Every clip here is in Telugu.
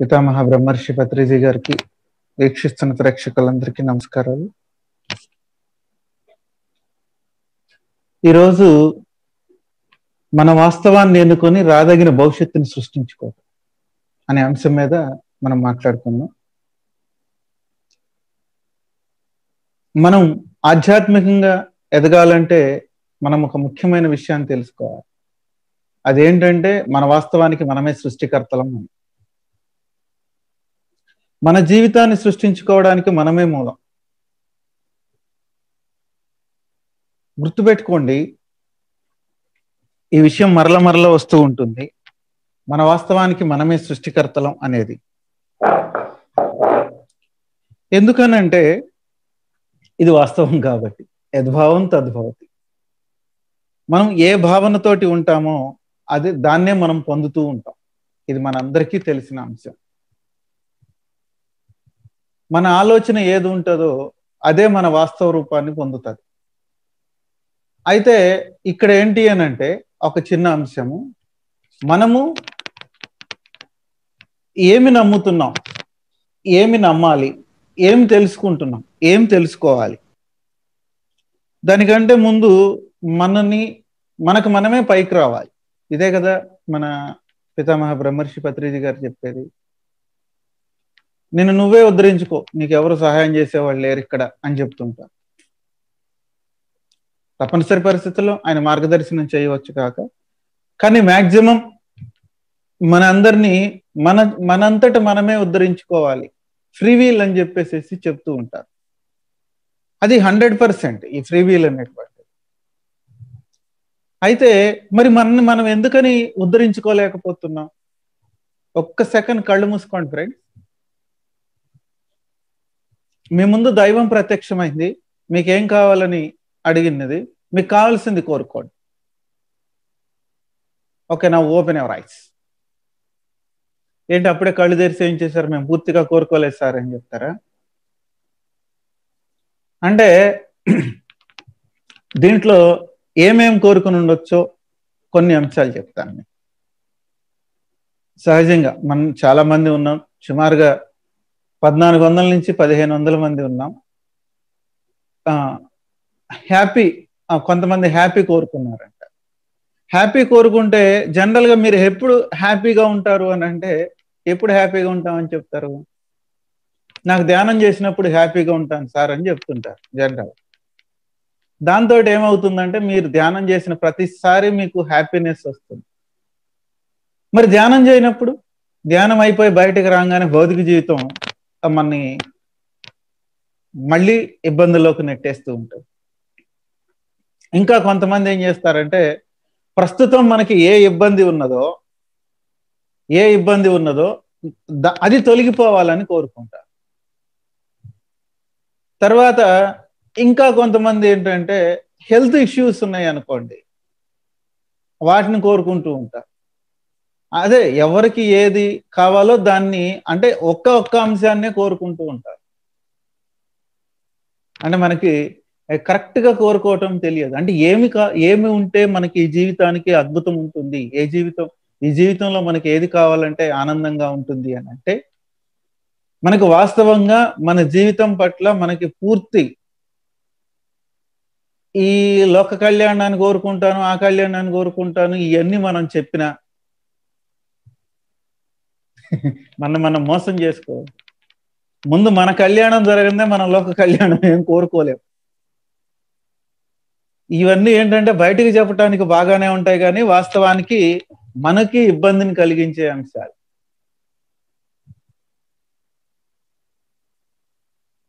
పితామహ బ్రహ్మర్షి పత్రిజీ గారికి వీక్షిస్తున్న ప్రేక్షకులందరికీ నమస్కారాలు. ఈరోజు మన వాస్తవాన్ని ఎన్నుకొని రాదగిన భవిష్యత్తుని సృష్టించుకోవటం అనే అంశం మీద మనం మాట్లాడుకుందాం. మనం ఆధ్యాత్మికంగా ఎదగాలంటే మనం ఒక ముఖ్యమైన విషయాన్ని తెలుసుకోవాలి. అదేంటంటే మన వాస్తవానికి మనమే సృష్టికర్తలం అని. మన జీవితాన్ని సృష్టించుకోవడానికి మనమే మూలం. గుర్తుపెట్టుకోండి ఈ విషయం మరల మరల వస్తూ ఉంటుంది. మన వాస్తవానికి మనమే సృష్టికర్తలం అనేది. ఎందుకనంటే ఇది వాస్తవం కాబట్టి. యద్భావం తద్భవతి మనం ఏ భావనతోటి ఉంటామో అది దాన్నే మనం పొందుతూ ఉంటాం. ఇది మనందరికీ తెలిసిన అంశం. మన ఆలోచన ఏది ఉంటుందో అదే మన వాస్తవ రూపాన్ని పొందుతుంది. అయితే ఇక్కడ ఏంటి అని అంటే ఒక చిన్న అంశము. మనము ఏమి నమ్ముతున్నాం? ఏమి నమ్మాలి? ఏం తెలుసుకుంటున్నాం? ఏం తెలుసుకోవాలి? దానికంటే ముందు మనని మనకు మనమే పైకి రావాలి. ఇదే కదా మన పితామహ బ్రహ్మర్షి పత్రిజీ గారు చెప్పేది. నేను నువ్వే ఉద్ధరించుకో. నీకెవరు సహాయం చేసేవాళ్ళు లేరు ఇక్కడ అని చెప్తుంటారు తప్పనిసరి పరిస్థితుల్లో ఆయన మార్గదర్శనం చేయవచ్చు కాక. కానీ మాక్సిమం మన అందరినీ మన మనంతట మనమే ఉద్ధరించుకోవాలి. ఫ్రీ వీల్ అని చెప్పేసి చెప్తూ ఉంటారు అది హండ్రెడ్ పర్సెంట్ ఈ ఫ్రీ వీల్ అనేటువంటి అయితే మరి మనని మనం ఎందుకని ఉద్ధరించుకోలేకపోతున్నాం? ఒక్క సెకండ్ కళ్ళు మూసుకోండి ఫ్రెండ్స్. మీ ముందు దైవం ప్రత్యక్షమైంది మీకేం కావాలని అడిగినది మీకు కావాల్సింది కోరుకోండి. ఓకే నా ఓపెన్ ఎవర్ ఐస్ ఏంటి అప్పుడే కళ్ళు తెరిచి ఏం చేశారు? మేము పూర్తిగా కోరుకోలేదు సార్ అని చెప్తారా? అంటే దీంట్లో ఏమేం కోరుకుని ఉండొచ్చో కొన్ని అంశాలు చెప్తాను. సహజంగా మనం చాలా మంది ఉన్నాం. సుమారుగా పద్నాలుగు వందల నుంచి పదిహేను వందల మంది ఉన్నాం. హ్యాపీ కొంతమంది హ్యాపీ కోరుకున్నారంట. హ్యాపీ కోరుకుంటే జనరల్గా మీరు ఎప్పుడు హ్యాపీగా ఉంటారు అని అంటే ఎప్పుడు హ్యాపీగా ఉంటామని చెప్తారు? నాకు ధ్యానం చేసినప్పుడు హ్యాపీగా ఉంటాను సార్ అని చెప్తుంటారు జనరల్. దాంతో ఏమవుతుందంటే మీరు ధ్యానం చేసిన ప్రతిసారి మీకు హ్యాపీనెస్ వస్తుంది. మరి ధ్యానం చేయనప్పుడు? ధ్యానం అయిపోయి బయటకు రాగానే భౌతిక జీవితం మనని మళ్ళీ ఇబ్బందుల్లోకి నెట్టేస్తూ ఉంటుంది ఇంకా కొంతమంది ఏం చేస్తారంటే ప్రస్తుతం మనకి ఏ ఇబ్బంది ఉన్నదో ఏ ఇబ్బంది ఉన్నదో అది తొలగిపోవాలని కోరుకుంటారు. తర్వాత ఇంకా కొంతమంది ఏంటంటే హెల్త్ ఇష్యూస్ ఉన్నాయి అనుకోండి వాటిని కోరుకుంటూ ఉంటారు. అదే ఎవరికి ఏది కావాలో దాన్ని అంటే ఒక్క ఒక్క అంశాన్నే కోరుకుంటూ ఉంటారు. అంటే మనకి కరెక్ట్గా కోరుకోవటం తెలియదు. అంటే ఏమి కా ఏమి ఉంటే మనకి ఈ జీవితానికి అద్భుతం ఉంటుంది? ఏ జీవితం ఈ జీవితంలో మనకి ఏది కావాలంటే ఆనందంగా ఉంటుంది అని అంటే మనకు వాస్తవంగా మన జీవితం పట్ల మనకి పూర్తి ఈ లోక కళ్యాణాన్ని కోరుకుంటాను ఆ కళ్యాణాన్ని కోరుకుంటాను ఇవన్నీ మనం చెప్పిన మనం మనం మోసం చేసుకోవాలి ముందు మన కళ్యాణం జరిగిందే మన లోక కళ్యాణం. ఏం కోరుకోలేం. ఇవన్నీ ఏంటంటే బయటికి చెప్పడానికి బాగానే ఉంటాయి కానీ వాస్తవానికి మనకి ఇబ్బందిని కలిగించే అంశాలు.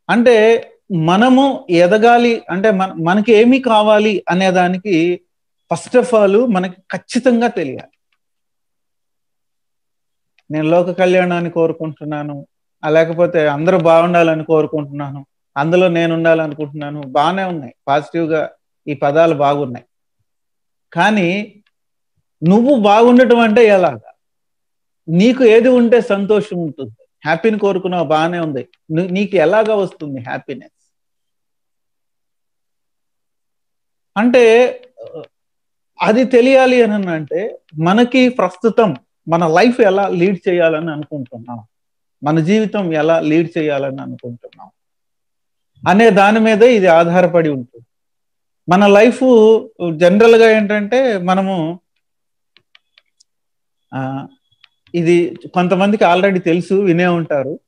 అంటే మనము ఎదగాలి అంటే మన మనకి ఏమి కావాలి అనే దానికి ఫస్ట్ ఆఫ్ ఆల్ మనకి ఖచ్చితంగా తెలియాలి. నేను లోక కళ్యాణాన్ని కోరుకుంటున్నాను. లేకపోతే అందరూ బాగుండాలని కోరుకుంటున్నాను. అందులో నేను ఉండాలనుకుంటున్నాను. బాగానే ఉన్నాయి. పాజిటివ్గా ఈ పదాలు బాగున్నాయి. కానీ నువ్వు బాగుండటం అంటే ఎలాగా? నీకు ఏది ఉంటే సంతోషం ఉంటుంది. హ్యాపీని కోరుకున్నావు బాగానే ఉంది. నీకు ఎలాగా వస్తుంది హ్యాపీనెస్? అంటే అది తెలియాలి అని అంటే మనకి ప్రస్తుతం మన లైఫ్ ఎలా లీడ్ చేయాలని అనుకుంటున్నాం? మన జీవితం ఎలా లీడ్ చేయాలని అనుకుంటున్నాం? అనే దాని మీద ఇది ఆధారపడి ఉంటుంది. మన లైఫ్ జనరల్గా ఏంటంటే మనము ఇది కొంతమందికి ఆల్రెడీ తెలుసు వినే ఉంటారు.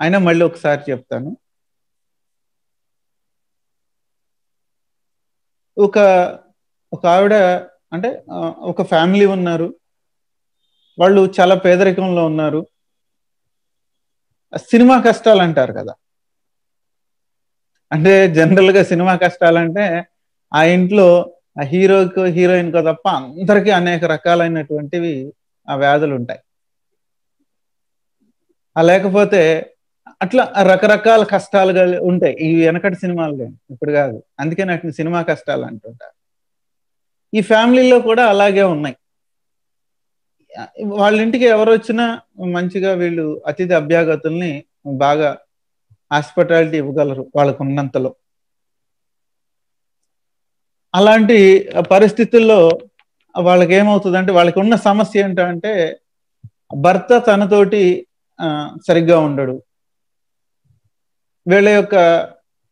అయినా మళ్ళీ ఒకసారి చెప్తాను. ఒక ఒక ఆవిడ అంటే ఒక ఫ్యామిలీ ఉన్నారు. వాళ్ళు చాలా పేదరికంలో ఉన్నారు. సినిమా కష్టాలు అంటారు కదా. అంటే జనరల్గా సినిమా కష్టాలంటే ఆ ఇంట్లో ఆ హీరోకు హీరోయిన్కో తప్ప అందరికీ అనేక రకాలైనటువంటివి ఆ వ్యాధులు ఉంటాయి ఆ లేకపోతే అట్లా రకరకాల కష్టాలు ఉంటాయి. ఈ వెనకటి సినిమాలు కానీ ఇప్పుడు కాదు. అందుకే నాకు సినిమా కష్టాలు అంటుంటారు. ఈ ఫ్యామిలీలో కూడా అలాగే ఉన్నాయి. వాళ్ళ ఇంటికి ఎవరు వచ్చినా మంచిగా వీళ్ళు అతిథి అభ్యాగతుల్ని బాగా హాస్పిటాలిటీ ఇవ్వగలరు వాళ్ళకు ఉన్నంతలో అలాంటి పరిస్థితుల్లో వాళ్ళకి ఏమవుతుందంటే వాళ్ళకి ఉన్న సమస్య ఏంటంటే భర్త తనతోటి సరిగ్గా ఉండడు. వీళ్ళ యొక్క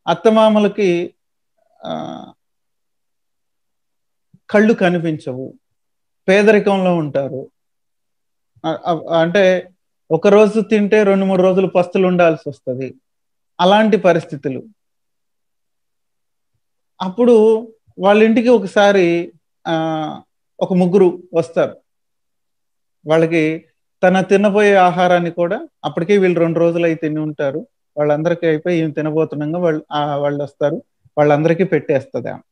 అత్తమామలకి కళ్ళు కనిపించవు. పేదరికంలో ఉంటారు. అంటే ఒక రోజు తింటే రెండు మూడు రోజులు పస్తులు ఉండాల్సి వస్తుంది. అలాంటి పరిస్థితులు. అప్పుడు వాళ్ళ ఇంటికి ఒకసారి ఆ ఒక ముగ్గురు వస్తారు. వాళ్ళకి తన తినబోయే ఆహారాన్ని కూడా అప్పటికే వీళ్ళు రెండు రోజులు అయి తిని ఉంటారు. వాళ్ళందరికీ అయిపోయి ఈమె తినబోతుండగా వాళ్ళు వాళ్ళు వస్తారు. వాళ్ళందరికీ పెట్టేస్తుంది ఆమె.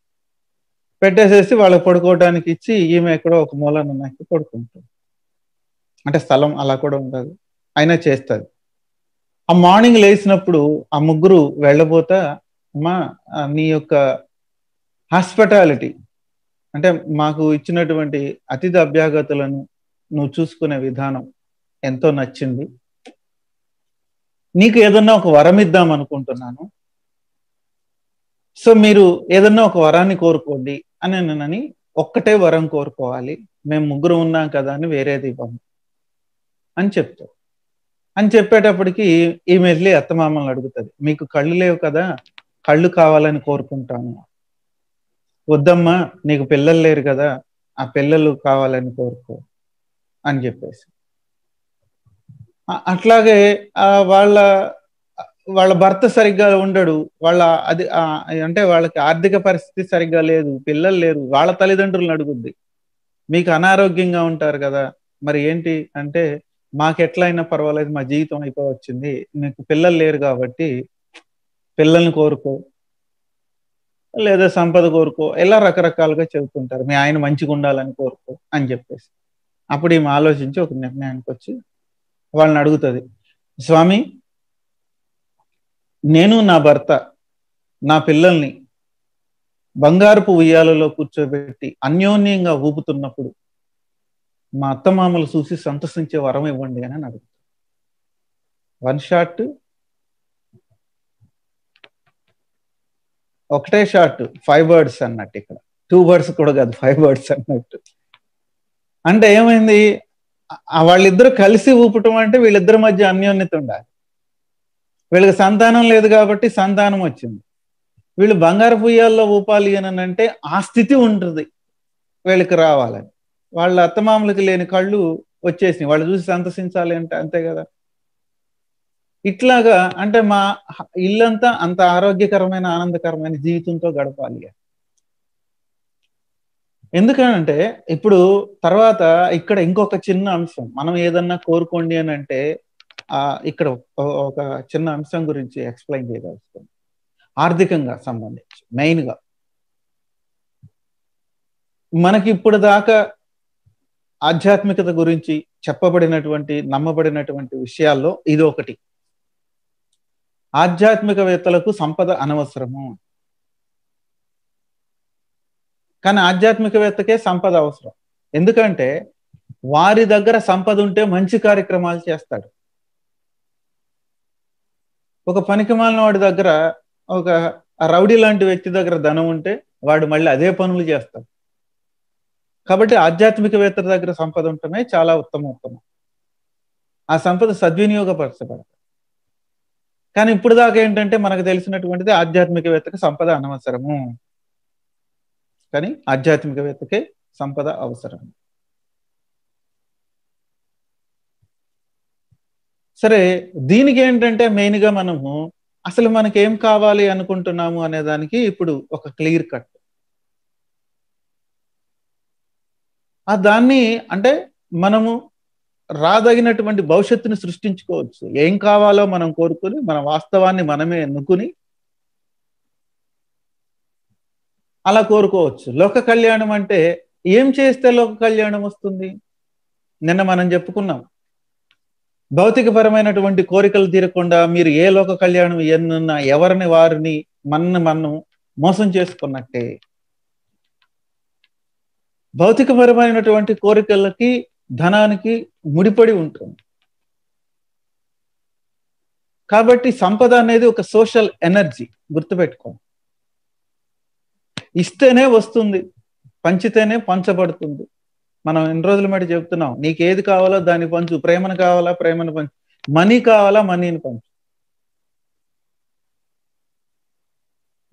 పెట్టేసేసి వాళ్ళకి పడుకోవడానికి ఇచ్చి ఈమె ఎక్కడో ఒక మూలన నాకు పడుకుంటుంది. అంటే స్థలం అలా కూడా ఉండదు అయినా చేస్తుంది. ఆ మార్నింగ్ లేచినప్పుడు ఆ ముగ్గురు వెళ్ళబోతా అమ్మా నీ యొక్క హాస్పిటాలిటీ అంటే మాకు ఇచ్చినటువంటి అతిథి అభ్యాగతులను నువ్వు చూసుకునే విధానం ఎంతో నచ్చింది. నీకు ఏదన్నా ఒక వరం ఇద్దాం అనుకుంటున్నాను. సో మీరు ఏదన్నా ఒక వరాన్ని కోరుకోండి అని అని ఒక్కటే వరం కోరుకోవాలి. మేము ముగ్గురు ఉన్నాం కదా అని వేరేది ఇవ్వము. అని చెప్తారు అని చెప్పేటప్పటికి ఈమె వెళ్ళి అత్తమామల్ని అడుగుతుంది. మీకు కళ్ళు లేవు కదా కళ్ళు కావాలని కోరుకుంటాను. వద్దమ్మా నీకు పిల్లలు లేరు కదా ఆ పిల్లలు కావాలని కోరుకో అని చెప్పేసి. అట్లాగే వాళ్ళ వాళ్ళ భర్త సరిగ్గా ఉండడు. వాళ్ళ అది అంటే వాళ్ళకి ఆర్థిక పరిస్థితి సరిగ్గా లేదు పిల్లలు లేరు వాళ్ళ తల్లిదండ్రులను అడుగుద్ది. మీకు అనారోగ్యంగా ఉంటారు కదా మరి ఏంటి? అంటే మాకు ఎట్లయినా పర్వాలేదు మా జీవితం అయిపోవచ్చింది మీకు పిల్లలు లేరు కాబట్టి పిల్లల్ని కోరుకో లేదా సంపద కోరుకో ఇలా రకరకాలుగా చెబుతుంటారు. మీ ఆయన మంచిగా ఉండాలని కోరుకో అని చెప్పేసి. అప్పుడు ఈమె ఆలోచించి ఒక నిర్ణయానికి వచ్చి వాళ్ళని అడుగుతుంది స్వామి నేను నా భర్త నా పిల్లల్ని బంగారపు ఉయ్యాలలో కూర్చోబెట్టి అన్యోన్యంగా ఊపుతున్నప్పుడు మా అత్తమామలు చూసి సంతసించే వరం ఇవ్వండి అని అడుగుతాను వన్ షాట్ ఒకటే షాట్ ఫైవ్ బర్డ్స్ అన్నట్టు ఇక్కడ. టూ బర్డ్స్ కూడా కాదు ఫైవ్ బర్డ్స్ అన్నట్టు. అంటే ఏమైంది? వాళ్ళిద్దరు కలిసి ఊపటం అంటే వీళ్ళిద్దరి మధ్య అన్యోన్యత ఉండాలి. వీళ్ళకి సంతానం లేదు కాబట్టి సంతానం వచ్చింది. వీళ్ళు బంగారు పుయ్యాల్లో ఊపాలి అని అంటే ఆ స్థితి ఉంటుంది. వీళ్ళకి రావాలని. వాళ్ళ అత్తమామలకి లేని కళ్ళు వచ్చేసినాయి. వాళ్ళు చూసి సంతసించాలి అంటే అంతే కదా. ఇట్లాగా అంటే మా ఇల్లంతా అంత ఆరోగ్యకరమైన ఆనందకరమైన జీవితంతో గడపాలి. ఎందుకనంటే ఇప్పుడు తర్వాత ఇక్కడ ఇంకొక చిన్న అంశం. మనం ఏదన్నా కోరుకోండి అని అంటే ఆ ఇక్కడ ఒక చిన్న అంశం గురించి ఎక్స్ప్లెయిన్ చేయదలుస్తుంది ఆర్థికంగా సంబంధించి మెయిన్గా. మనకి ఇప్పుడు దాకా ఆధ్యాత్మికత గురించి చెప్పబడినటువంటి నమ్మబడినటువంటి విషయాల్లో ఇది ఒకటి ఆధ్యాత్మికవేత్తలకు సంపద అనవసరము. కానీ ఆధ్యాత్మికవేత్తకే సంపద అవసరం. ఎందుకంటే వారి దగ్గర సంపద ఉంటే మంచి కార్యక్రమాలు చేస్తాడు. ఒక పనికిమాలిన వాడి దగ్గర ఒక రౌడీ లాంటి వ్యక్తి దగ్గర ధనం ఉంటే వాడు మళ్ళీ అదే పనులు చేస్తాడు. కాబట్టి ఆధ్యాత్మికవేత్తల దగ్గర సంపద ఉండటమే చాలా ఉత్తమ ఉత్తమం. ఆ సంపద సద్వినియోగపరచబడదు. కానీ ఇప్పుడు దాకా ఏంటంటే మనకు తెలిసినటువంటిది ఆధ్యాత్మికవేత్తకి సంపద అనవసరము. కానీ ఆధ్యాత్మికవేత్తకే సంపద అవసరం. సరే దీనికి ఏంటంటే మెయిన్గా మనము అసలు మనకి ఏం కావాలి అనుకుంటున్నాము అనే దానికి ఇప్పుడు ఒక క్లియర్ కట్. ఆ దాన్ని అంటే మనము రాదగినటువంటి భవిష్యత్తుని సృష్టించుకోవచ్చు. ఏం కావాలో మనం కోరుకుని మన వాస్తవాన్ని మనమే ఎన్నుకుని అలా కోరుకోవచ్చు. లోక కళ్యాణం అంటే ఏం చేస్తే లోక కళ్యాణం వస్తుంది? నిన్న మనం చెప్పుకున్నాం. భౌతికపరమైనటువంటి కోరికలు తీరకుండా మీరు ఏ లోక కళ్యాణం ఎన్నున్నా ఎవరిని వారిని మనని మనం మోసం చేసుకున్నట్టే. భౌతికపరమైనటువంటి కోరికలకి ధనానికి ముడిపడి ఉంటుంది. కాబట్టి సంపద అనేది ఒక సోషల్ ఎనర్జీ గుర్తుపెట్టుకో ఇస్తేనే వస్తుంది పంచితేనే పంచబడుతుంది. మనం ఎన్ని రోజుల మటు చెప్తున్నాం నీకు ఏది కావాలో దాన్ని పంచు ప్రేమను కావాలా ప్రేమను పంచు. మనీ కావాలా మనీని పంచు.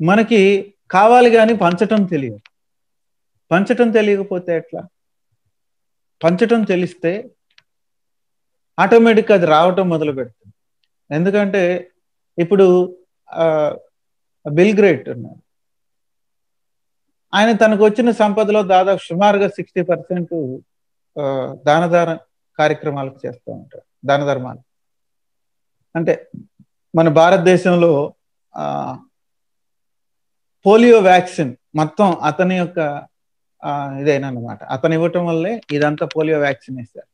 మనకి కావాలి కానీ పంచటం తెలియదు. పంచటం తెలియకపోతే ఎట్లా? పంచటం తెలిస్తే ఆటోమేటిక్గా అది రావటం మొదలు పెడుతుంది. ఎందుకంటే ఇప్పుడు బిల్ గ్రేట్ ఉన్నారు ఆయన తనకు వచ్చిన సంపదలో దాదాపు సుమారుగా సిక్స్టీ పర్సెంట్ దానదాన కార్యక్రమాలకు చేస్తూ ఉంటారు దాన ధర్మాలు. అంటే మన భారతదేశంలో పోలియో వ్యాక్సిన్ మొత్తం అతని యొక్క ఇదేనా అనమాట అతను ఇవ్వటం వల్లే ఇదంతా పోలియో వ్యాక్సిన్ ఇస్తారు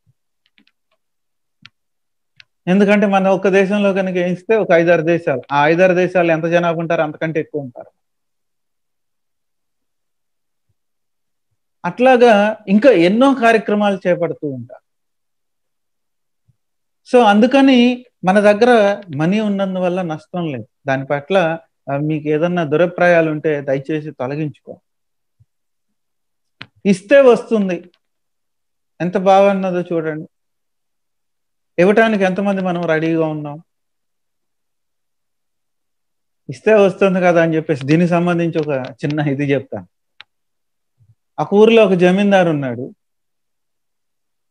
ఎందుకంటే మన ఒక్క దేశంలో కనుక వేయిస్తే ఒక ఐదారు దేశాలు. ఆ ఐదారు దేశాలు ఎంత జనాభా ఉంటారు అంతకంటే ఎక్కువ ఉంటారు. అట్లాగా ఇంకా ఎన్నో కార్యక్రమాలు చేపడుతూ ఉంటారు. సో అందుకని మన దగ్గర మనీ ఉన్నందువల్ల నష్టం లేదు. దాని పట్ల మీకు ఏదన్నా దురభిప్రాయాలు ఉంటే దయచేసి తొలగించుకో ఇస్తే వస్తుంది. ఎంత బాగున్నదో చూడండి. ఇవ్వటానికి ఎంతమంది మనం రెడీగా ఉన్నాం? ఇస్తే వస్తుంది కదా అని చెప్పేసి దీనికి సంబంధించి ఒక చిన్న ఇది చెప్తాను. ఒక ఊరిలో ఒక జమీందారు ఉన్నాడు.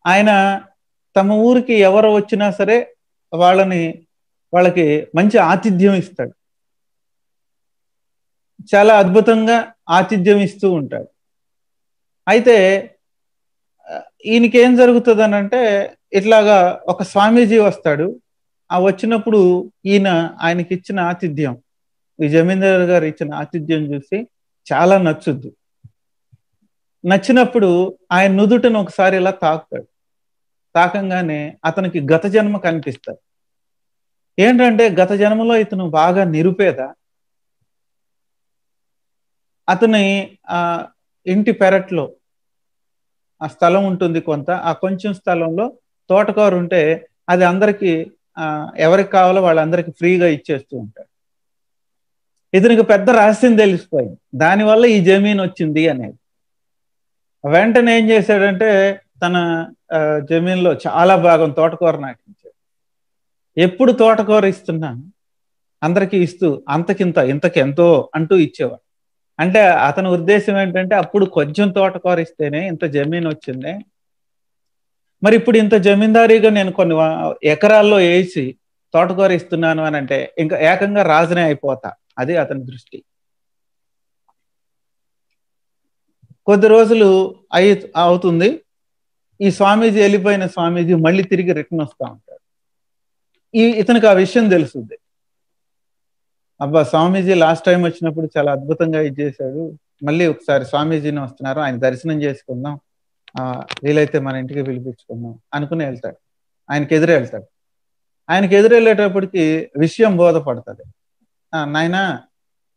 ఆయన తమ ఊరికి ఎవరు వచ్చినా సరే వాళ్ళని వాళ్ళకి మంచి ఆతిథ్యం ఇస్తాడు. చాలా అద్భుతంగా ఆతిథ్యం ఇస్తూ ఉంటాడు. అయితే ఈయనకి ఏం జరుగుతుంది అని అంటే ఇట్లాగా ఒక స్వామీజీ వస్తాడు. ఆ వచ్చినప్పుడు ఈయన ఆయనకి ఇచ్చిన ఆతిథ్యం ఈ జమీందార్ గారు ఇచ్చిన ఆతిథ్యం చూసి చాలా నచ్చుద్ది. నచ్చినప్పుడు ఆయన నుదుటను ఒకసారి ఇలా తాకుతాడు. తాకంగానే అతనికి గత జన్మ కనిపిస్తాడు ఏంటంటే గత జన్మలో ఇతను బాగా నిరుపేద. అతని ఆ ఇంటి పెరట్లో ఆ స్థలం ఉంటుంది కొంత ఆ కొంచెం స్థలంలో తోటకూర ఉంటే అది అందరికీ ఎవరికి కావాలో వాళ్ళందరికీ ఫ్రీగా ఇచ్చేస్తూ ఉంటాడు ఇతనికి పెద్ద రహస్యం తెలిసిపోయింది. దానివల్ల ఈ జమీన్ వచ్చింది అనేది. వెంటనే ఏం చేశాడంటే తన జమీన్లో చాలా భాగం తోటకూర నాటించాడు. ఎప్పుడు తోటకూర ఇస్తున్నా అందరికీ ఇస్తూ అంతకింత ఇంతకెంతో ఎంతో అంటూ ఇచ్చేవాడు. అంటే అతని ఉద్దేశం ఏంటంటే అప్పుడు కొంచెం తోటకూర ఇస్తేనే ఇంత జమీన్ వచ్చింది. మరి ఇప్పుడు ఇంత జమీందారీగా నేను కొన్ని ఎకరాల్లో వేసి తోటకూర ఇస్తున్నాను అని అంటే ఇంకా ఏకంగా రాజునే అయిపోతా. అది అతని దృష్టి. కొద్ది రోజులు అయి అవుతుంది. ఈ స్వామీజీ వెళ్ళిపోయిన స్వామీజీ మళ్ళీ తిరిగి రిటర్న్ వస్తూ ఉంటాడు. ఈ ఇతనికి ఆ విషయం తెలుస్తుంది అబ్బా స్వామీజీ లాస్ట్ టైం వచ్చినప్పుడు చాలా అద్భుతంగా ఇది చేశాడు. మళ్ళీ ఒకసారి స్వామీజీని వస్తున్నారు. ఆయన దర్శనం చేసుకుందాం. ఆ వీలైతే మన ఇంటికి పిలిపించుకుందాం అనుకుని వెళ్తాడు. ఆయనకి ఎదురు వెళ్తాడు. ఆయనకి ఎదురు వెళ్ళేటప్పటికి విషయం బోధపడుతుంది. నాయన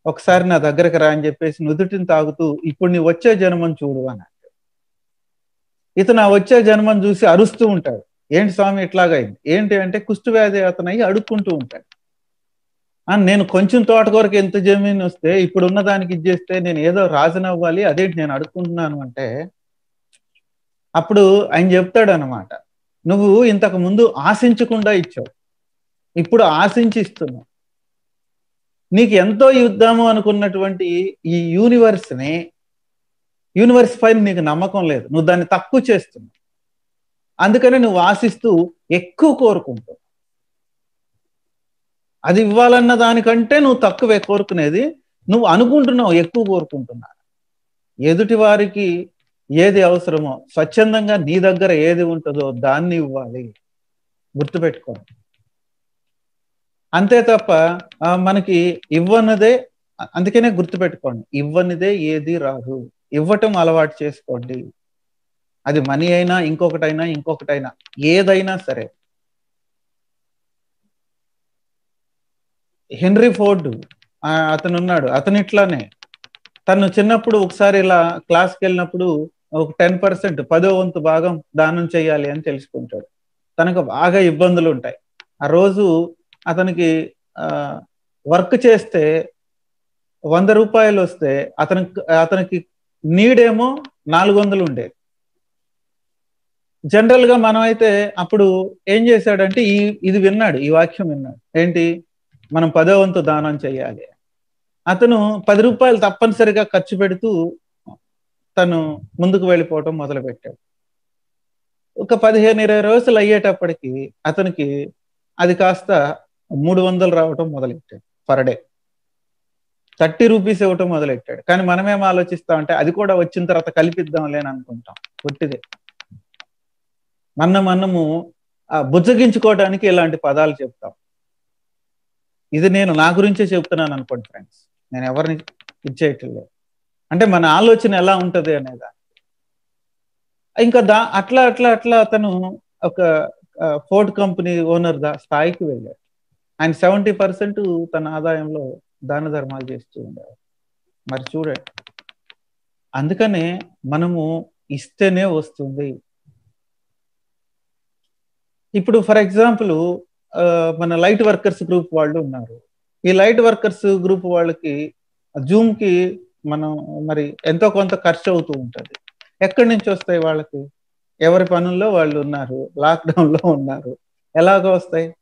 ఒకసారి నా దగ్గరకు రా అని చెప్పేసి నుదుటిని తాగుతూ ఇప్పుడు నీ వచ్చే జన్మని చూడు అని ఇతను ఆ వచ్చే జన్మం చూసి అరుస్తూ ఉంటాడు. ఏంటి స్వామి ఇట్లాగైంది? ఏంటి? అంటే కుష్టు వ్యాధి అతనయ్యి అడుక్కుంటూ ఉంటాడు. నేను కొంచెం తోటకూరకి ఎంత జమీన్ వస్తే ఇప్పుడు ఉన్న దానికి ఇచ్చేస్తే నేను ఏదో రాజనవ్వాలి అదేంటి నేను అడుక్కుంటున్నాను అంటే అప్పుడు ఆయన చెప్తాడు అనమాట నువ్వు ఇంతకు ముందు ఆశించకుండా ఇచ్చావు. ఇప్పుడు ఆశించి ఇస్తున్నావు నీకు ఎంతో ఇద్దాము అనుకున్నటువంటి ఈ యూనివర్స్ని యూనివర్స్ పైన నీకు నమ్మకం లేదు. నువ్వు దాన్ని తక్కువ చేస్తున్నావు. అందుకని నువ్వు ఆశిస్తూ ఎక్కువ కోరుకుంటావు అది ఇవ్వాలన్న దానికంటే నువ్వు తక్కువే కోరుకునేది నువ్వు అనుకుంటున్నావు ఎక్కువ కోరుకుంటున్నా ఎదుటి వారికి ఏది అవసరమో స్వచ్ఛందంగా నీ దగ్గర ఏది ఉంటుందో దాన్ని ఇవ్వాలి. గుర్తుపెట్టుకోండి. అంతే తప్ప మనకి ఇవ్వనదే అందుకనే గుర్తుపెట్టుకోండి ఇవ్వనిదే ఏది రాదు. ఇవ్వటం అలవాటు చేసుకోండి. అది మనీ అయినా ఇంకొకటైనా ఇంకొకటైనా ఏదైనా సరే. హెన్రీ ఫోర్డ్ అతను ఉన్నాడు అతను ఇట్లానే తను చిన్నప్పుడు ఒకసారి ఇలా క్లాస్కి వెళ్ళినప్పుడు ఒక టెన్ పర్సెంట్ పదో వంతు భాగం దానం చేయాలి అని తెలుసుకుంటాడు. తనకు బాగా ఇబ్బందులు ఉంటాయి ఆ రోజు అతనికి వర్క్ చేస్తే వంద రూపాయలు వస్తే అతనికి అతనికి నీడేమో నాలుగు వందలు ఉండేది. జనరల్గా మనం అయితే అప్పుడు ఏం చేశాడంటే ఈ ఇది విన్నాడు ఈ వాక్యం విన్నాడు. ఏంటి? మనం పదో వంతు దానం చేయాలి. అతను పది రూపాయలు తప్పనిసరిగా ఖర్చు పెడుతూ తను ముందుకు వెళ్ళిపోవటం మొదలు పెట్టాడు ఒక పదిహేను ఇరవై రోజులు అయ్యేటప్పటికి అతనికి అది కాస్త మూడు వందలు రావటం మొదలెట్టాడు పర్ డే. థర్టీ రూపీస్ ఇవ్వటం మొదలెట్టాడు. కానీ మనమేం ఆలోచిస్తామంటే అది కూడా వచ్చిన తర్వాత కలిపిద్దాం లేని అనుకుంటాం. పొట్టిదే మన మనము బుజ్జగించుకోవడానికి ఇలాంటి పదాలు చెప్తాం. ఇది నేను నా గురించే చెప్తున్నాను అనుకోండి ఫ్రెండ్స్ నేను ఎవరిని ఇచ్చేయట్లేదు అంటే మన ఆలోచన ఎలా ఉంటది అనేదా? ఇంకా దా అట్లా అట్లా అట్లా అతను ఒక ఫోర్డ్ కంపెనీ ఓనర్ దా స్థాయికి వెళ్ళాడు. ఆయన సెవెంటీ పర్సెంట్ తన ఆదాయంలో దాన ధర్మాలు చేస్తూ ఉండేవారు మరి చూడండి. అందుకనే మనము ఇస్తేనే వస్తుంది. ఇప్పుడు ఫర్ ఎగ్జాంపుల్ మన లైట్ వర్కర్స్ గ్రూప్ వాళ్ళు ఉన్నారు. ఈ లైట్ వర్కర్స్ గ్రూప్ వాళ్ళకి జూమ్కి మనం మరి ఎంతో కొంత ఖర్చు అవుతూ ఉంటుంది. ఎక్కడి నుంచి వస్తాయి వాళ్ళకి? ఎవరి పనుల్లో వాళ్ళు ఉన్నారు? లాక్డౌన్లో ఉన్నారు. ఎలాగో వస్తాయి?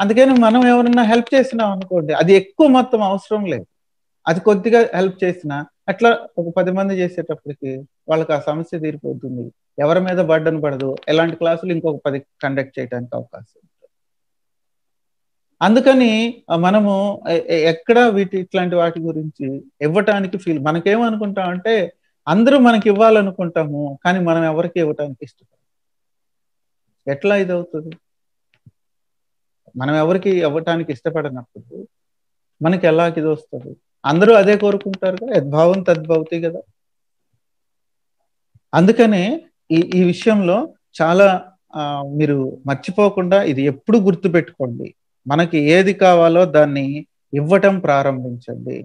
అందుకని మనం ఎవరన్నా హెల్ప్ చేసినాం అనుకోండి అది ఎక్కువ మొత్తం అవసరం లేదు. అది కొద్దిగా హెల్ప్ చేసినా అట్లా ఒక పది మంది చేసేటప్పటికి వాళ్ళకి ఆ సమస్య తీరిపోతుంది. ఎవరి మీద బడ్డను పడదు. ఎలాంటి క్లాసులు ఇంకొక పది కండక్ట్ చేయడానికి అవకాశం ఉంటుంది. అందుకని మనము ఎక్కడ వీటి ఇట్లాంటి వాటి గురించి ఇవ్వటానికి ఫీల్ మనకేమనుకుంటాం అంటే అందరూ మనకి ఇవ్వాలనుకుంటాము కానీ మనం ఎవరికి ఇవ్వటానికి ఇష్టపడము. ఎట్లా ఇది అవుతుంది మనం ఎవరికి ఇవ్వటానికి ఇష్టపడినప్పుడు మనకి ఎలా ఇది వస్తుంది? అందరూ అదే కోరుకుంటారు కదా. యద్భావం తద్భవతి కదా. అందుకనే ఈ ఈ విషయంలో చాలా మీరు మర్చిపోకుండా ఇది ఎప్పుడు గుర్తు పెట్టుకోండి మనకి ఏది కావాలో దాన్ని ఇవ్వటం ప్రారంభించండి.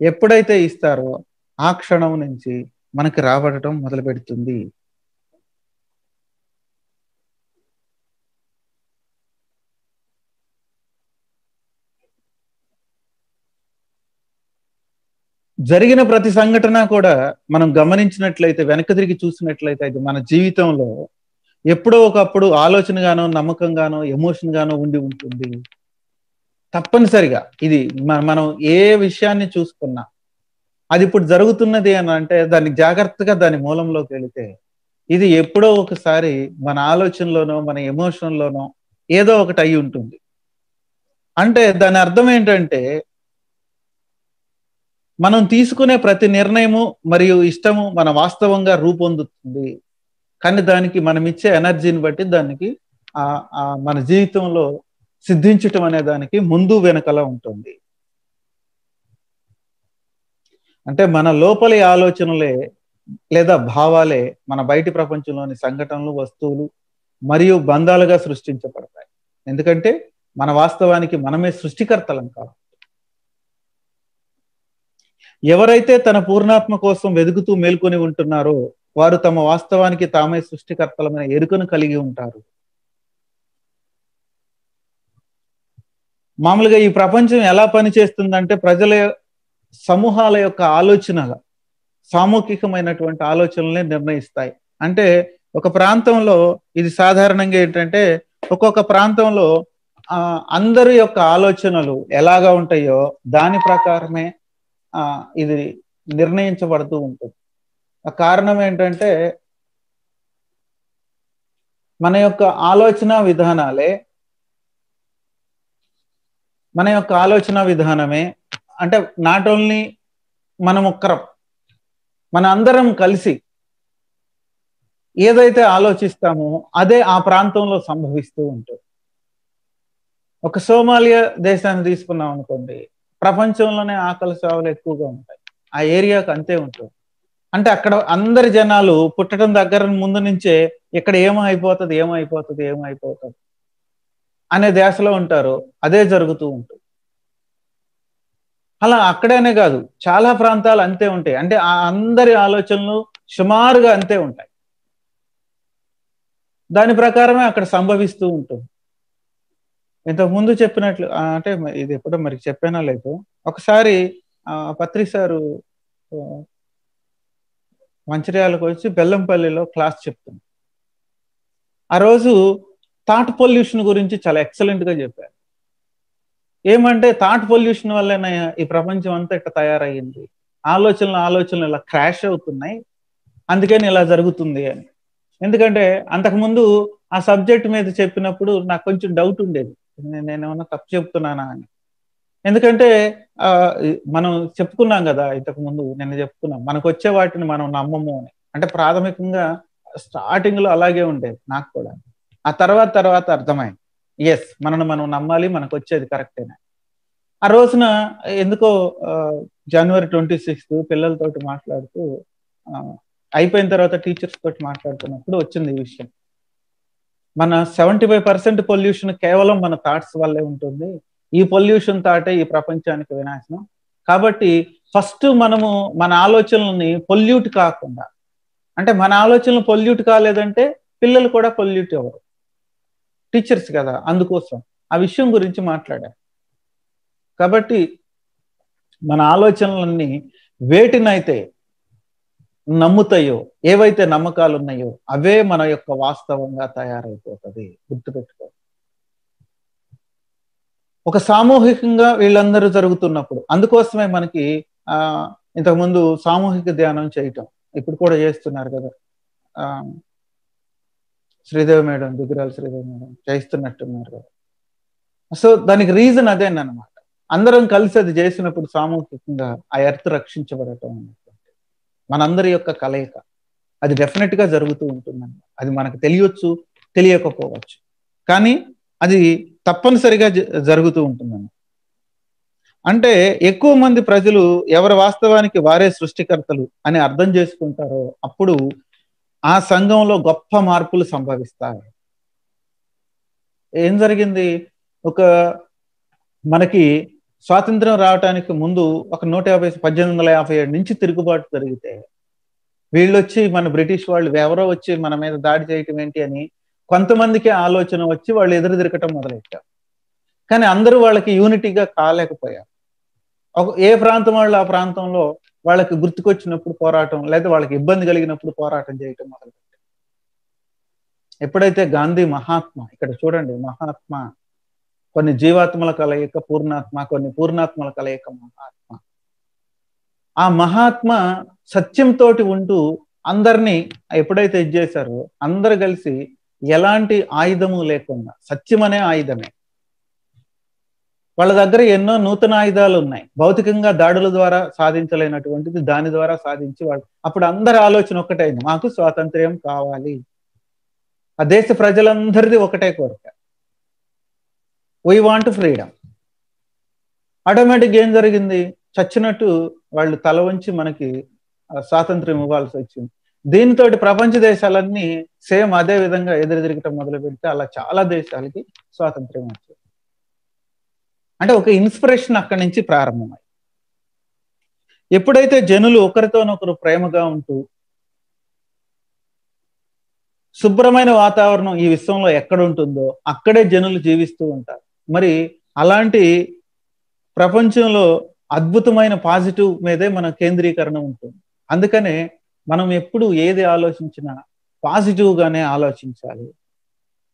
ఎప్పుడైతే ఇస్తారో ఆ క్షణం నుంచి మనకి రాబడటం మొదలు పెడుతుంది జరిగిన ప్రతి సంఘటన కూడా మనం గమనించినట్లయితే వెనక తిరిగి చూసినట్లయితే అది మన జీవితంలో ఎప్పుడో ఒకప్పుడు ఆలోచనగానో నమ్మకంగానో ఎమోషన్ గానో ఉండి ఉంటుంది. తప్పనిసరిగా ఇది మనం ఏ విషయాన్ని చూసుకున్నా అది ఇప్పుడు జరుగుతున్నది అని అంటే దాన్ని జాగ్రత్తగా దాని మూలంలోకి వెళితే ఇది ఎప్పుడో ఒకసారి మన ఆలోచనలోనో మన ఎమోషన్లోనో ఏదో ఒకటి అయి ఉంటుంది. అంటే దాని అర్థం ఏంటంటే మనం తీసుకునే ప్రతి నిర్ణయము మరియు ఇష్టము మన వాస్తవంగా రూపొందుతుంది. కానీ దానికి మనం ఇచ్చే ఎనర్జీని బట్టి దానికి ఆ మన జీవితంలో సిద్ధించటం అనే దానికి ముందు వెనకల ఉంటుంది. అంటే మన లోపలి ఆలోచనలే లేదా భావాలే మన బయటి ప్రపంచంలోని సంఘటనలు వస్తువులు మరియు బంధాలుగా సృష్టించబడతాయి. ఎందుకంటే మన వాస్తవానికి మనమే సృష్టికర్తలం కాదు. ఎవరైతే తన పూర్ణాత్మ కోసం వెతుకుతూ మేల్కొని ఉంటున్నారో వారు తమ వాస్తవానికి తామే సృష్టికర్తలమైన ఎరుకను కలిగి ఉంటారు. మామూలుగా ఈ ప్రపంచం ఎలా పనిచేస్తుందంటే ప్రజల సమూహాల యొక్క ఆలోచనల సామూహికమైనటువంటి ఆలోచనలే నిర్ణయిస్తాయి. అంటే ఒక ప్రాంతంలో ఇది సాధారణంగా ఏంటంటే ఒక్కొక్క ప్రాంతంలో ఆ అందరి యొక్క ఆలోచనలు ఎలాగా ఉంటాయో దాని ప్రకారమే ఇది నిర్ణయించబడుతూ ఉంటుంది. ఆ కారణం ఏంటంటే మన యొక్క ఆలోచన విధానాలే మన యొక్క ఆలోచన విధానమే అంటే నాట్ ఓన్లీ మనం ఒక్కరం మన అందరం కలిసి ఏదైతే ఆలోచిస్తామో అదే ఆ ప్రాంతంలో సంభవిస్తూ ఉంటుంది. ఒక సోమాలియా దేశాన్ని తీసుకున్నాం అనుకోండి ప్రపంచంలోనే ఆకలి సేవలు ఎక్కువగా ఉంటాయి. ఆ ఏరియాకు అంతే ఉంటుంది. అంటే అక్కడ అందరి జనాలు పుట్టడం దగ్గర ముందు నుంచే ఇక్కడ ఏమో అయిపోతుంది ఏమో అయిపోతుంది ఏమో అయిపోతుంది అనే దేశలో ఉంటారు. అదే జరుగుతూ ఉంటుంది. అలా అక్కడేనే కాదు చాలా ప్రాంతాలు అంతే ఉంటాయి. అంటే ఆ అందరి ఆలోచనలు సుమారుగా అంతే ఉంటాయి. దాని ప్రకారమే అక్కడ సంభవిస్తూ ఉంటుంది. ఇంతకు ముందు చెప్పినట్లు అంటే ఇది ఎప్పుడో మరి చెప్పానా లేదు ఒకసారి ఆ పత్రి సారు మంచిర్యాలకు వచ్చి బెల్లంపల్లిలో క్లాస్ చెప్తుంది ఆ రోజు థాట్ పొల్యూషన్ గురించి చాలా ఎక్సలెంట్గా చెప్పారు. ఏమంటే థాట్ పొల్యూషన్ వల్లనే ఈ ప్రపంచం అంతా ఇట్లా తయారయ్యింది. ఆలోచనలు ఆలోచనలు ఇలా క్రాష్ అవుతున్నాయి. అందుకని ఇలా జరుగుతుంది అని. ఎందుకంటే అంతకుముందు ఆ సబ్జెక్ట్ మీద చెప్పినప్పుడు నాకు కొంచెం డౌట్ ఉండేది. నేను ఏమన్నా తప్పు చెప్తున్నానా అని. ఎందుకంటే ఆ మనం చెప్పుకున్నాం కదా ఇంతకు ముందు నేను చెప్పుకున్నాం మనకు వచ్చే వాటిని మనం నమ్మము అని. అంటే ప్రాథమికంగా స్టార్టింగ్లో అలాగే ఉండేది నాకు కూడా. ఆ తర్వాత తర్వాత అర్థమైంది. ఎస్ మనను మనం నమ్మాలి మనకు వచ్చేది కరెక్టేనా ఆ రోజున ఎందుకో జనవరి ట్వంటీ సిక్స్త్ పిల్లలతోటి మాట్లాడుతూ అయిపోయిన తర్వాత టీచర్స్ తోటి మాట్లాడుతున్నప్పుడు వచ్చింది ఈ విషయం. మన సెవెంటీ ఫైవ్ పర్సెంట్ పొల్యూషన్ కేవలం మన థాట్స్ వల్లే ఉంటుంది. ఈ పొల్యూషన్ థాటే ఈ ప్రపంచానికి వినాశనం. కాబట్టి ఫస్ట్ మనము మన ఆలోచనల్ని పొల్యూట్ కాకుండా అంటే మన ఆలోచనలు పొల్యూట్ కాలేదంటే పిల్లలు కూడా పొల్యూట్ అవ్వరు. టీచర్స్ కదా అందుకోసం. ఆ విషయం గురించి మాట్లాడా కాబట్టి మన ఆలోచనలన్నీ వేటినైతే నమ్ముతాయో ఏవైతే నమ్మకాలు ఉన్నాయో అవే మన యొక్క వాస్తవంగా తయారైపోతుంది. గుర్తుపెట్టుకో. ఒక సామూహికంగా వీళ్ళందరూ జరుగుతున్నప్పుడు అందుకోసమే మనకి ఆ ఇంతకుముందు సామూహిక ధ్యానం చేయటం ఇప్పుడు కూడా చేస్తున్నారు కదా. ఆ శ్రీదేవి మేడం దిగురాల శ్రీదేవి మేడం చేస్తున్నట్టున్నారు కదా. సో దానికి రీజన్ అదేనమాట అందరం కలిసి అది చేసినప్పుడు సామూహికంగా ఆ ఎర్త్ రక్షించబడటం అన్నట్టు. మనందరి యొక్క కలయిక. అది డెఫినెట్గా జరుగుతూ ఉంటుందండి. అది మనకు తెలియవచ్చు తెలియకపోవచ్చు. కానీ అది తప్పనిసరిగా జరుగుతూ ఉంటుందండి. అంటే ఎక్కువ మంది ప్రజలు ఎవరి వాస్తవానికి వారే సృష్టికర్తలు అని అర్థం చేసుకుంటారో అప్పుడు ఆ సంఘంలో గొప్ప మార్పులు సంభవిస్తాయి. ఏం జరిగింది? ఒక మనకి స్వాతంత్రం రావడానికి ముందు ఒక నూట యాభై పద్దెనిమిది వందల యాభై ఏడు నుంచి తిరుగుబాటు జరిగితే వీళ్ళు వచ్చి మన బ్రిటిష్ వాళ్ళు ఎవరో వచ్చి మన మీద దాడి చేయటం ఏంటి అని కొంతమందికి ఆలోచన వచ్చి వాళ్ళు ఎదురు తిరగటం మొదలెట్టారు. కానీ అందరూ వాళ్ళకి యూనిటీగా కాలేకపోయారు. ఒక ఏ ప్రాంతం వాళ్ళు ఆ ప్రాంతంలో వాళ్ళకి గుర్తుకొచ్చినప్పుడు పోరాటం లేదా వాళ్ళకి ఇబ్బంది కలిగినప్పుడు పోరాటం చేయటం మొదలుపెట్టారు. ఎప్పుడైతే గాంధీ మహాత్మ ఇక్కడ చూడండి మహాత్మ కొన్ని జీవాత్మల కలయిక పూర్ణాత్మ కొన్ని పూర్ణాత్మల కలయిక మహాత్మ. ఆ మహాత్మ సత్యంతో ఉంటూ అందరినీ ఎప్పుడైతే ఇది చేశారో అందరు కలిసి ఎలాంటి ఆయుధము లేకుండా సత్యం అనే ఆయుధమే. వాళ్ళ దగ్గర ఎన్నో నూతన ఆయుధాలు ఉన్నాయి. భౌతికంగా దాడుల ద్వారా సాధించలేనటువంటిది దాని ద్వారా సాధించి వాళ్ళు అప్పుడు అందరి ఆలోచన ఒకటైంది మాకు స్వాతంత్ర్యం కావాలి. ఆ దేశ ప్రజలందరిది ఒకటే కోరిక. వై వాంట్ ఫ్రీడమ్ ఆటోమేటిక్ ఏం జరిగింది? చచ్చినట్టు వాళ్ళు తల వంచి మనకి స్వాతంత్ర్యం ఇవ్వాల్సి వచ్చింది. దీంతో ప్రపంచ దేశాలన్నీ సేమ్ అదే విధంగా ఎదురెదిరగటం మొదలు పెడితే అలా చాలా దేశాలకి స్వాతంత్ర్యం వచ్చింది. అంటే ఒక ఇన్స్పిరేషన్ అక్కడి నుంచి ప్రారంభమై ఎప్పుడైతే జనులు ఒకరితోనొకరు ప్రేమగా ఉంటూ శుభ్రమైన వాతావరణం ఈ విశ్వంలో ఎక్కడ ఉంటుందో అక్కడే జనులు జీవిస్తూ ఉంటారు. మరి అలాంటి ప్రపంచంలో అద్భుతమైన పాజిటివ్ మీదే మన కేంద్రీకరణ ఉంటుంది. అందుకనే మనం ఎప్పుడు ఏది ఆలోచించినా పాజిటివ్ గానే ఆలోచించాలి.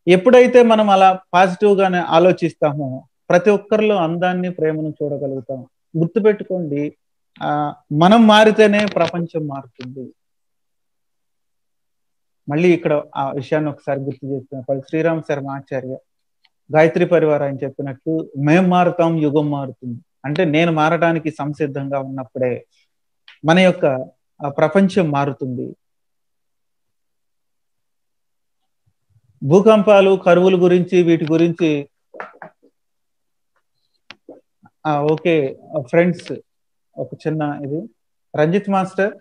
ఎప్పుడైతే మనం అలా పాజిటివ్ గానే ఆలోచిస్తామో ప్రతి ఒక్కరిలో అందాన్ని ప్రేమను చూడగలుగుతాం. గుర్తుపెట్టుకోండి మనం మారితేనే ప్రపంచం మారుతుంది. మళ్ళీ ఇక్కడ ఆ విషయాన్ని ఒకసారి గుర్తు చేస్తున్నాం. శ్రీరామ్ శర్మ ఆచార్య గాయత్రి పరివారం అని చెప్పినట్టు మేం మారుతాం యుగం మారుతుంది. అంటే నేను మారడానికి సంసిద్ధంగా ఉన్నప్పుడే మన యొక్క ప్రపంచం మారుతుంది. భూకంపాలు కరువుల గురించి వీటి గురించి ఓకే ఫ్రెండ్స్ ఒక చిన్న ఇది. రంజిత్ మాస్టర్?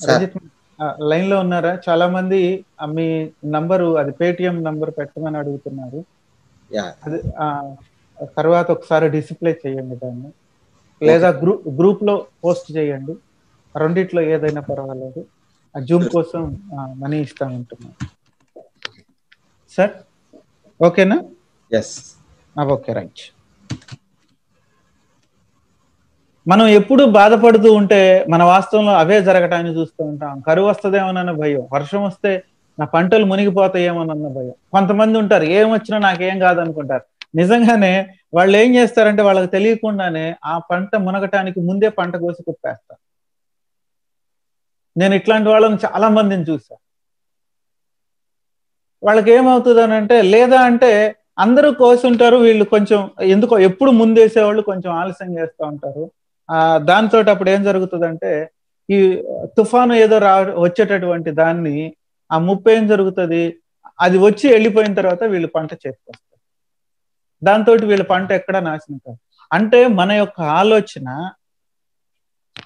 రంజిత్ లైన్లో ఉన్నారా? చాలా మంది మీ నంబరు అది పేటిఎం నంబర్ పెట్టమని అడుగుతున్నారు. అది తర్వాత ఒకసారి డిస్ప్లే చేయండి దాన్ని. లేదా గ్రూప్ గ్రూప్లో పోస్ట్ చేయండి. రెండిట్లో ఏదైనా పర్వాలేదు. ఆ జూమ్ కోసం మనీ ఇస్తామంటున్నాను. సార్ ఓకేనా? Yes okay right. మనం ఎప్పుడు బాధపడుతూ ఉంటే మన వాస్తవంలో అవే జరగటాన్ని చూస్తూ ఉంటాం. కరువు వస్తుందేమోనన్న భయం. వర్షం వస్తే నా పంటలు మునిగిపోతాయేమోనన్న భయం. కొంతమంది ఉంటారు ఏం వచ్చినా నాకేం కాదనుకుంటారు. నిజంగానే వాళ్ళు ఏం చేస్తారంటే వాళ్ళకి తెలియకుండానే ఆ పంట మునగటానికి ముందే పంట కోసి కుప్పేస్తారు. నేను ఇట్లాంటి వాళ్ళని చాలా మందిని చూసా. వాళ్ళకి ఏమవుతుంది అని అంటే లేదా అంటే అందరూ కోసుంటారు వీళ్ళు కొంచెం ఎందుకో ఎప్పుడు ముందేసేవాళ్ళు కొంచెం ఆలస్యం చేస్తూ ఉంటారు. దాంతో అప్పుడు ఏం జరుగుతుందంటే ఈ తుఫాను ఏదో రా వచ్చేటటువంటి దాన్ని ఆ ముప్పు ఏం జరుగుతుంది? అది వచ్చి వెళ్ళిపోయిన తర్వాత వీళ్ళు పంట చేతికొస్తారు. దాంతో వీళ్ళ పంట ఎక్కడ నాశనం కాదు. అంటే మన యొక్క ఆలోచన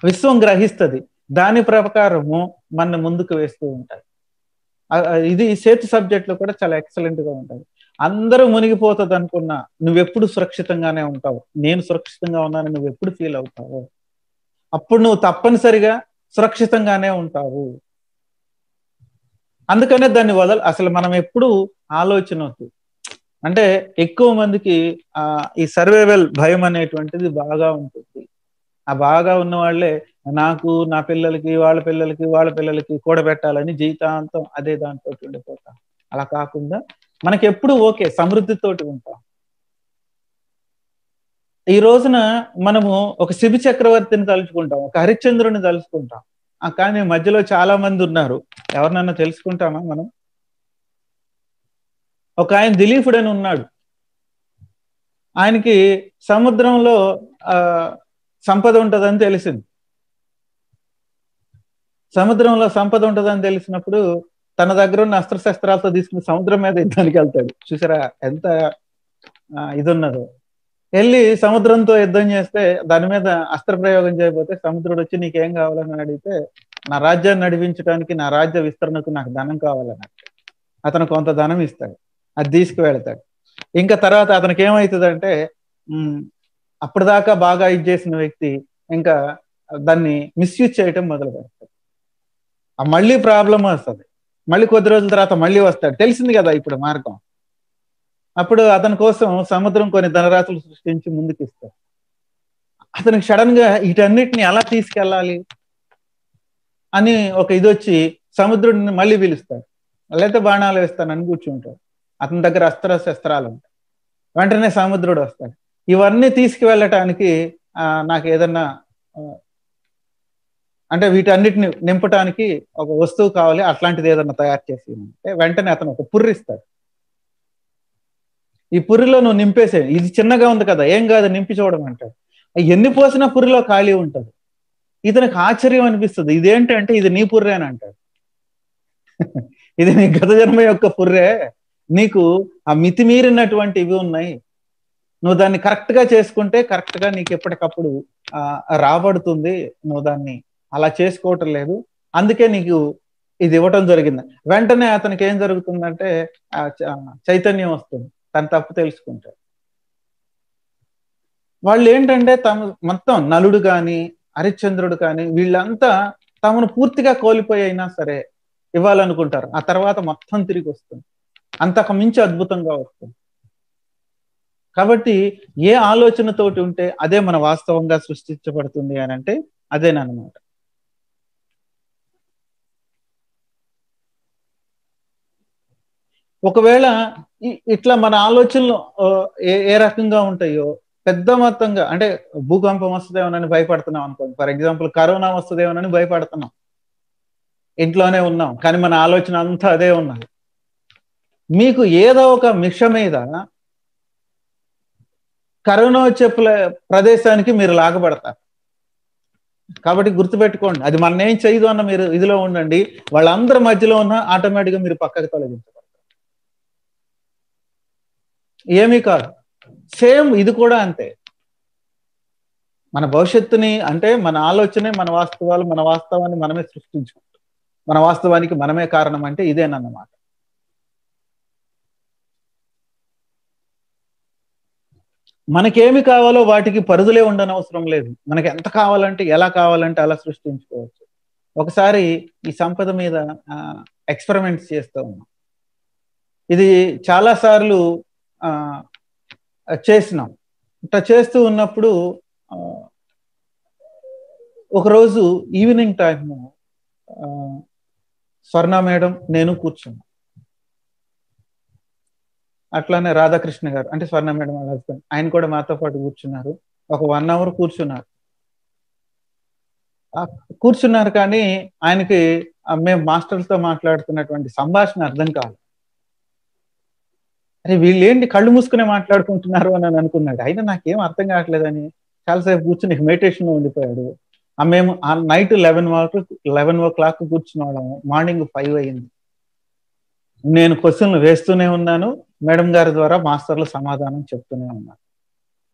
విశ్వం గ్రహిస్తుంది. దాని ప్రకారము మన ముందుకు వేస్తూ ఉంటాయి ఇది సేతు సబ్జెక్ట్లో కూడా చాలా ఎక్సలెంట్గా ఉంటుంది. అందరూ మునిగిపోతుంది అనుకున్నా నువ్వెప్పుడు సురక్షితంగానే ఉంటావు. నేను సురక్షితంగా ఉన్నాను నువ్వు ఎప్పుడు ఫీల్ అవుతావు. అప్పుడు నువ్వు తప్పనిసరిగా సురక్షితంగానే ఉంటావు. అందుకనే దాన్ని వదల అసలు మనం ఎప్పుడు ఆలోచన వద్దు. అంటే ఎక్కువ మందికి ఆ ఈ సర్వైవల్ భయం అనేటువంటిది బాగా ఉంటుంది. ఆ బాగా ఉన్న వాళ్ళే నాకు నా పిల్లలకి వాళ్ళ పిల్లలకి వాళ్ళ పిల్లలకి కూడబెట్టాలని జీవితాంతం అదే దాంతో ఉండిపోతాం. అలా కాకుండా మనకి ఎప్పుడు ఓకే సమృద్ధితోటి ఉంటాం. ఈ రోజున మనము ఒక శిబి చక్రవర్తిని తలుచుకుంటాం ఒక హరిశ్చంద్రుని తలుచుకుంటాం. కానీ మధ్యలో చాలా మంది ఉన్నారు. ఎవరినన్నా తెలుసుకుంటామా మనం? ఒక ఆయన దిలీపుడు అని ఉన్నాడు. ఆయనకి సముద్రంలో ఆ సంపద ఉంటుందని తెలిసింది. సముద్రంలో సంపద ఉంటుందని తెలిసినప్పుడు తన దగ్గర ఉన్న అస్త్రశస్త్రాలతో తీసుకుని సముద్రం మీద యుద్ధానికి వెళ్తాడు. చూసారా ఎంత ఇది ఉన్నదో వెళ్ళి సముద్రంతో యుద్ధం చేస్తే దాని మీద అస్త్ర ప్రయోగం చేయకపోతే సముద్రుడు వచ్చి నీకేం కావాలని అడిగితే నా రాజ్యాన్ని నడిపించడానికి నా రాజ్య విస్తరణకు నాకు ధనం కావాలని. అతను కొంత ధనం ఇస్తాడు. అది తీసుకువెళ్తాడు. ఇంకా తర్వాత అతనికి ఏమవుతుందంటే అప్పటిదాకా బాగా ఇది చేసిన వ్యక్తి ఇంకా దాన్ని మిస్యూజ్ చేయటం మొదలు పెడతాడు ఆ మళ్ళీ ప్రాబ్లం వస్తుంది. మళ్ళీ కొద్ది రోజుల తర్వాత మళ్ళీ వస్తాడు. తెలిసింది కదా ఇప్పుడు మార్గం. అప్పుడు అతని కోసం సముద్రం కొన్ని ధనరాశులు సృష్టించి ముందుకిస్తాడు. అతనికి సడన్గా వీటన్నిటిని ఎలా తీసుకెళ్ళాలి అని ఒక ఇది వచ్చి సముద్రుడిని మళ్ళీ పిలుస్తాడు. లేదా బాణాలు వేస్తానని కూర్చుంటాడు. అతని దగ్గర అస్త్ర శస్త్రాలు ఉంటాయి. వెంటనే సముద్రుడు వస్తాడు. ఇవన్నీ తీసుకువెళ్ళటానికి నాకు ఏదన్నా అంటే వీటన్నిటిని నింపటానికి ఒక వస్తువు కావాలి అట్లాంటిది ఏదన్నా తయారు చేసి అంటే వెంటనే అతను ఒక పుర్రిస్తాడు ఈ పుర్రిలో నువ్వు నింపేసే ఇది చిన్నగా ఉంది కదా ఏం కాదు నింపి చూడడం అంటాడు. ఎన్ని పోసినా పుర్రిలో ఖాళీ ఉంటుంది. ఇతనికి ఆశ్చర్యం అనిపిస్తుంది ఇదేంటంటే ఇది నీ పుర్రే అని అంటాడు. ఇది నీ గత జన్మ యొక్క పుర్రే నీకు ఆ మితిమీరినటువంటి ఇవి ఉన్నాయి. నువ్వు దాన్ని కరెక్ట్గా చేసుకుంటే కరెక్ట్గా నీకు ఎప్పటికప్పుడు రాబడుతుంది నువ్వు దాన్ని అలా చేసుకోవటం లేదు. అందుకే నీకు ఇది ఇవ్వటం జరిగింది. వెంటనే అతనికి ఏం జరుగుతుందంటే చైతన్యం వస్తుంది. తన తప్పు తెలుసుకుంటాడు వాళ్ళు ఏంటంటే తమ మొత్తం నలుడు కానీ హరిశ్చంద్రుడు కానీ వీళ్ళంతా తమను పూర్తిగా కోల్పోయినా సరే ఇవ్వాలనుకుంటారు. ఆ తర్వాత మొత్తం తిరిగి వస్తుంది. అంతకు మించి అద్భుతంగా వస్తుంది. కాబట్టి ఏ ఆలోచనతోటి ఉంటే అదే మన వాస్తవంగా సృష్టించబడుతుంది అని అంటే అదేనమాట ఒకవేళ ఇట్లా మన ఆలోచనలు ఏ ఏ రకంగా ఉంటాయో పెద్ద మొత్తంగా అంటే భూకంపం వస్తుందేమోనని భయపడుతున్నాం అనుకోండి. ఫర్ ఎగ్జాంపుల్ కరోనా వస్తుందేమోనని భయపడుతున్నాం. ఇంట్లోనే ఉన్నాం కానీ మన ఆలోచన అంతా అదే ఉన్నది. మీకు ఏదో ఒక మిష మీద కరోనా వచ్చే ప్రదేశానికి మీరు లాగబడతారు. కాబట్టి గుర్తుపెట్టుకోండి అది మన ఏం చేయదు అన్న మీరు ఇదిలో ఉండండి. వాళ్ళందరి మధ్యలో ఉన్న ఆటోమేటిక్గా మీరు పక్కకు తొలగించారు. ఏమీ కాదు. సేమ్ ఇది కూడా అంతే. మన భవిష్యత్తుని అంటే మన ఆలోచనే మన వాస్తవాలు మన వాస్తవాన్ని మనమే సృష్టించుకుంటాం. మన వాస్తవానికి మనమే కారణం అంటే ఇదేనన్నమాట. మనకేమి కావాలో వాటికి పరిధులే ఉండనవసరం లేదు. మనకి ఎంత కావాలంటే ఎలా కావాలంటే అలా సృష్టించుకోవచ్చు. ఒకసారి ఈ సంపద మీద ఎక్స్పెరిమెంట్స్ చేస్తూ ఉన్నాం. ఇది చాలా సార్లు చేసినాం. ఇట్లా చేస్తూ ఉన్నప్పుడు ఆ, ఒకరోజు ఈవినింగ్ టైము స్వర్ణ మేడం నేను కూర్చున్నాం. అట్లానే రాధాకృష్ణ గారు అంటే స్వర్ణ మేడం వాళ్ళ హస్బెండ్ ఆయన కూడా మాతో పాటు కూర్చున్నారు. ఒక వన్ అవర్ కూర్చున్నారు. కూర్చున్నారు కానీ ఆయనకి మేము మాస్టర్స్తో మాట్లాడుతున్నటువంటి సంభాషణ అర్థం కాదు అరే వీళ్ళు ఏంటి కళ్ళు మూసుకునే మాట్లాడుకుంటున్నారు అని అని అనుకున్నాడు. అయినా నాకేం అర్థం కావట్లేదని చాలాసేపు కూర్చుని మెడిటేషన్లో ఉండిపోయాడు. ఆ మేము ఆ నైట్ లెవెన్ వరకు లెవెన్ ఓ క్లాక్ కూర్చున్నాము మార్నింగ్ ఫైవ్ అయింది నేను క్వశ్చన్లు వేస్తూనే ఉన్నాను. మేడం గారి ద్వారా మాస్టర్లు సమాధానం చెప్తూనే ఉన్నాను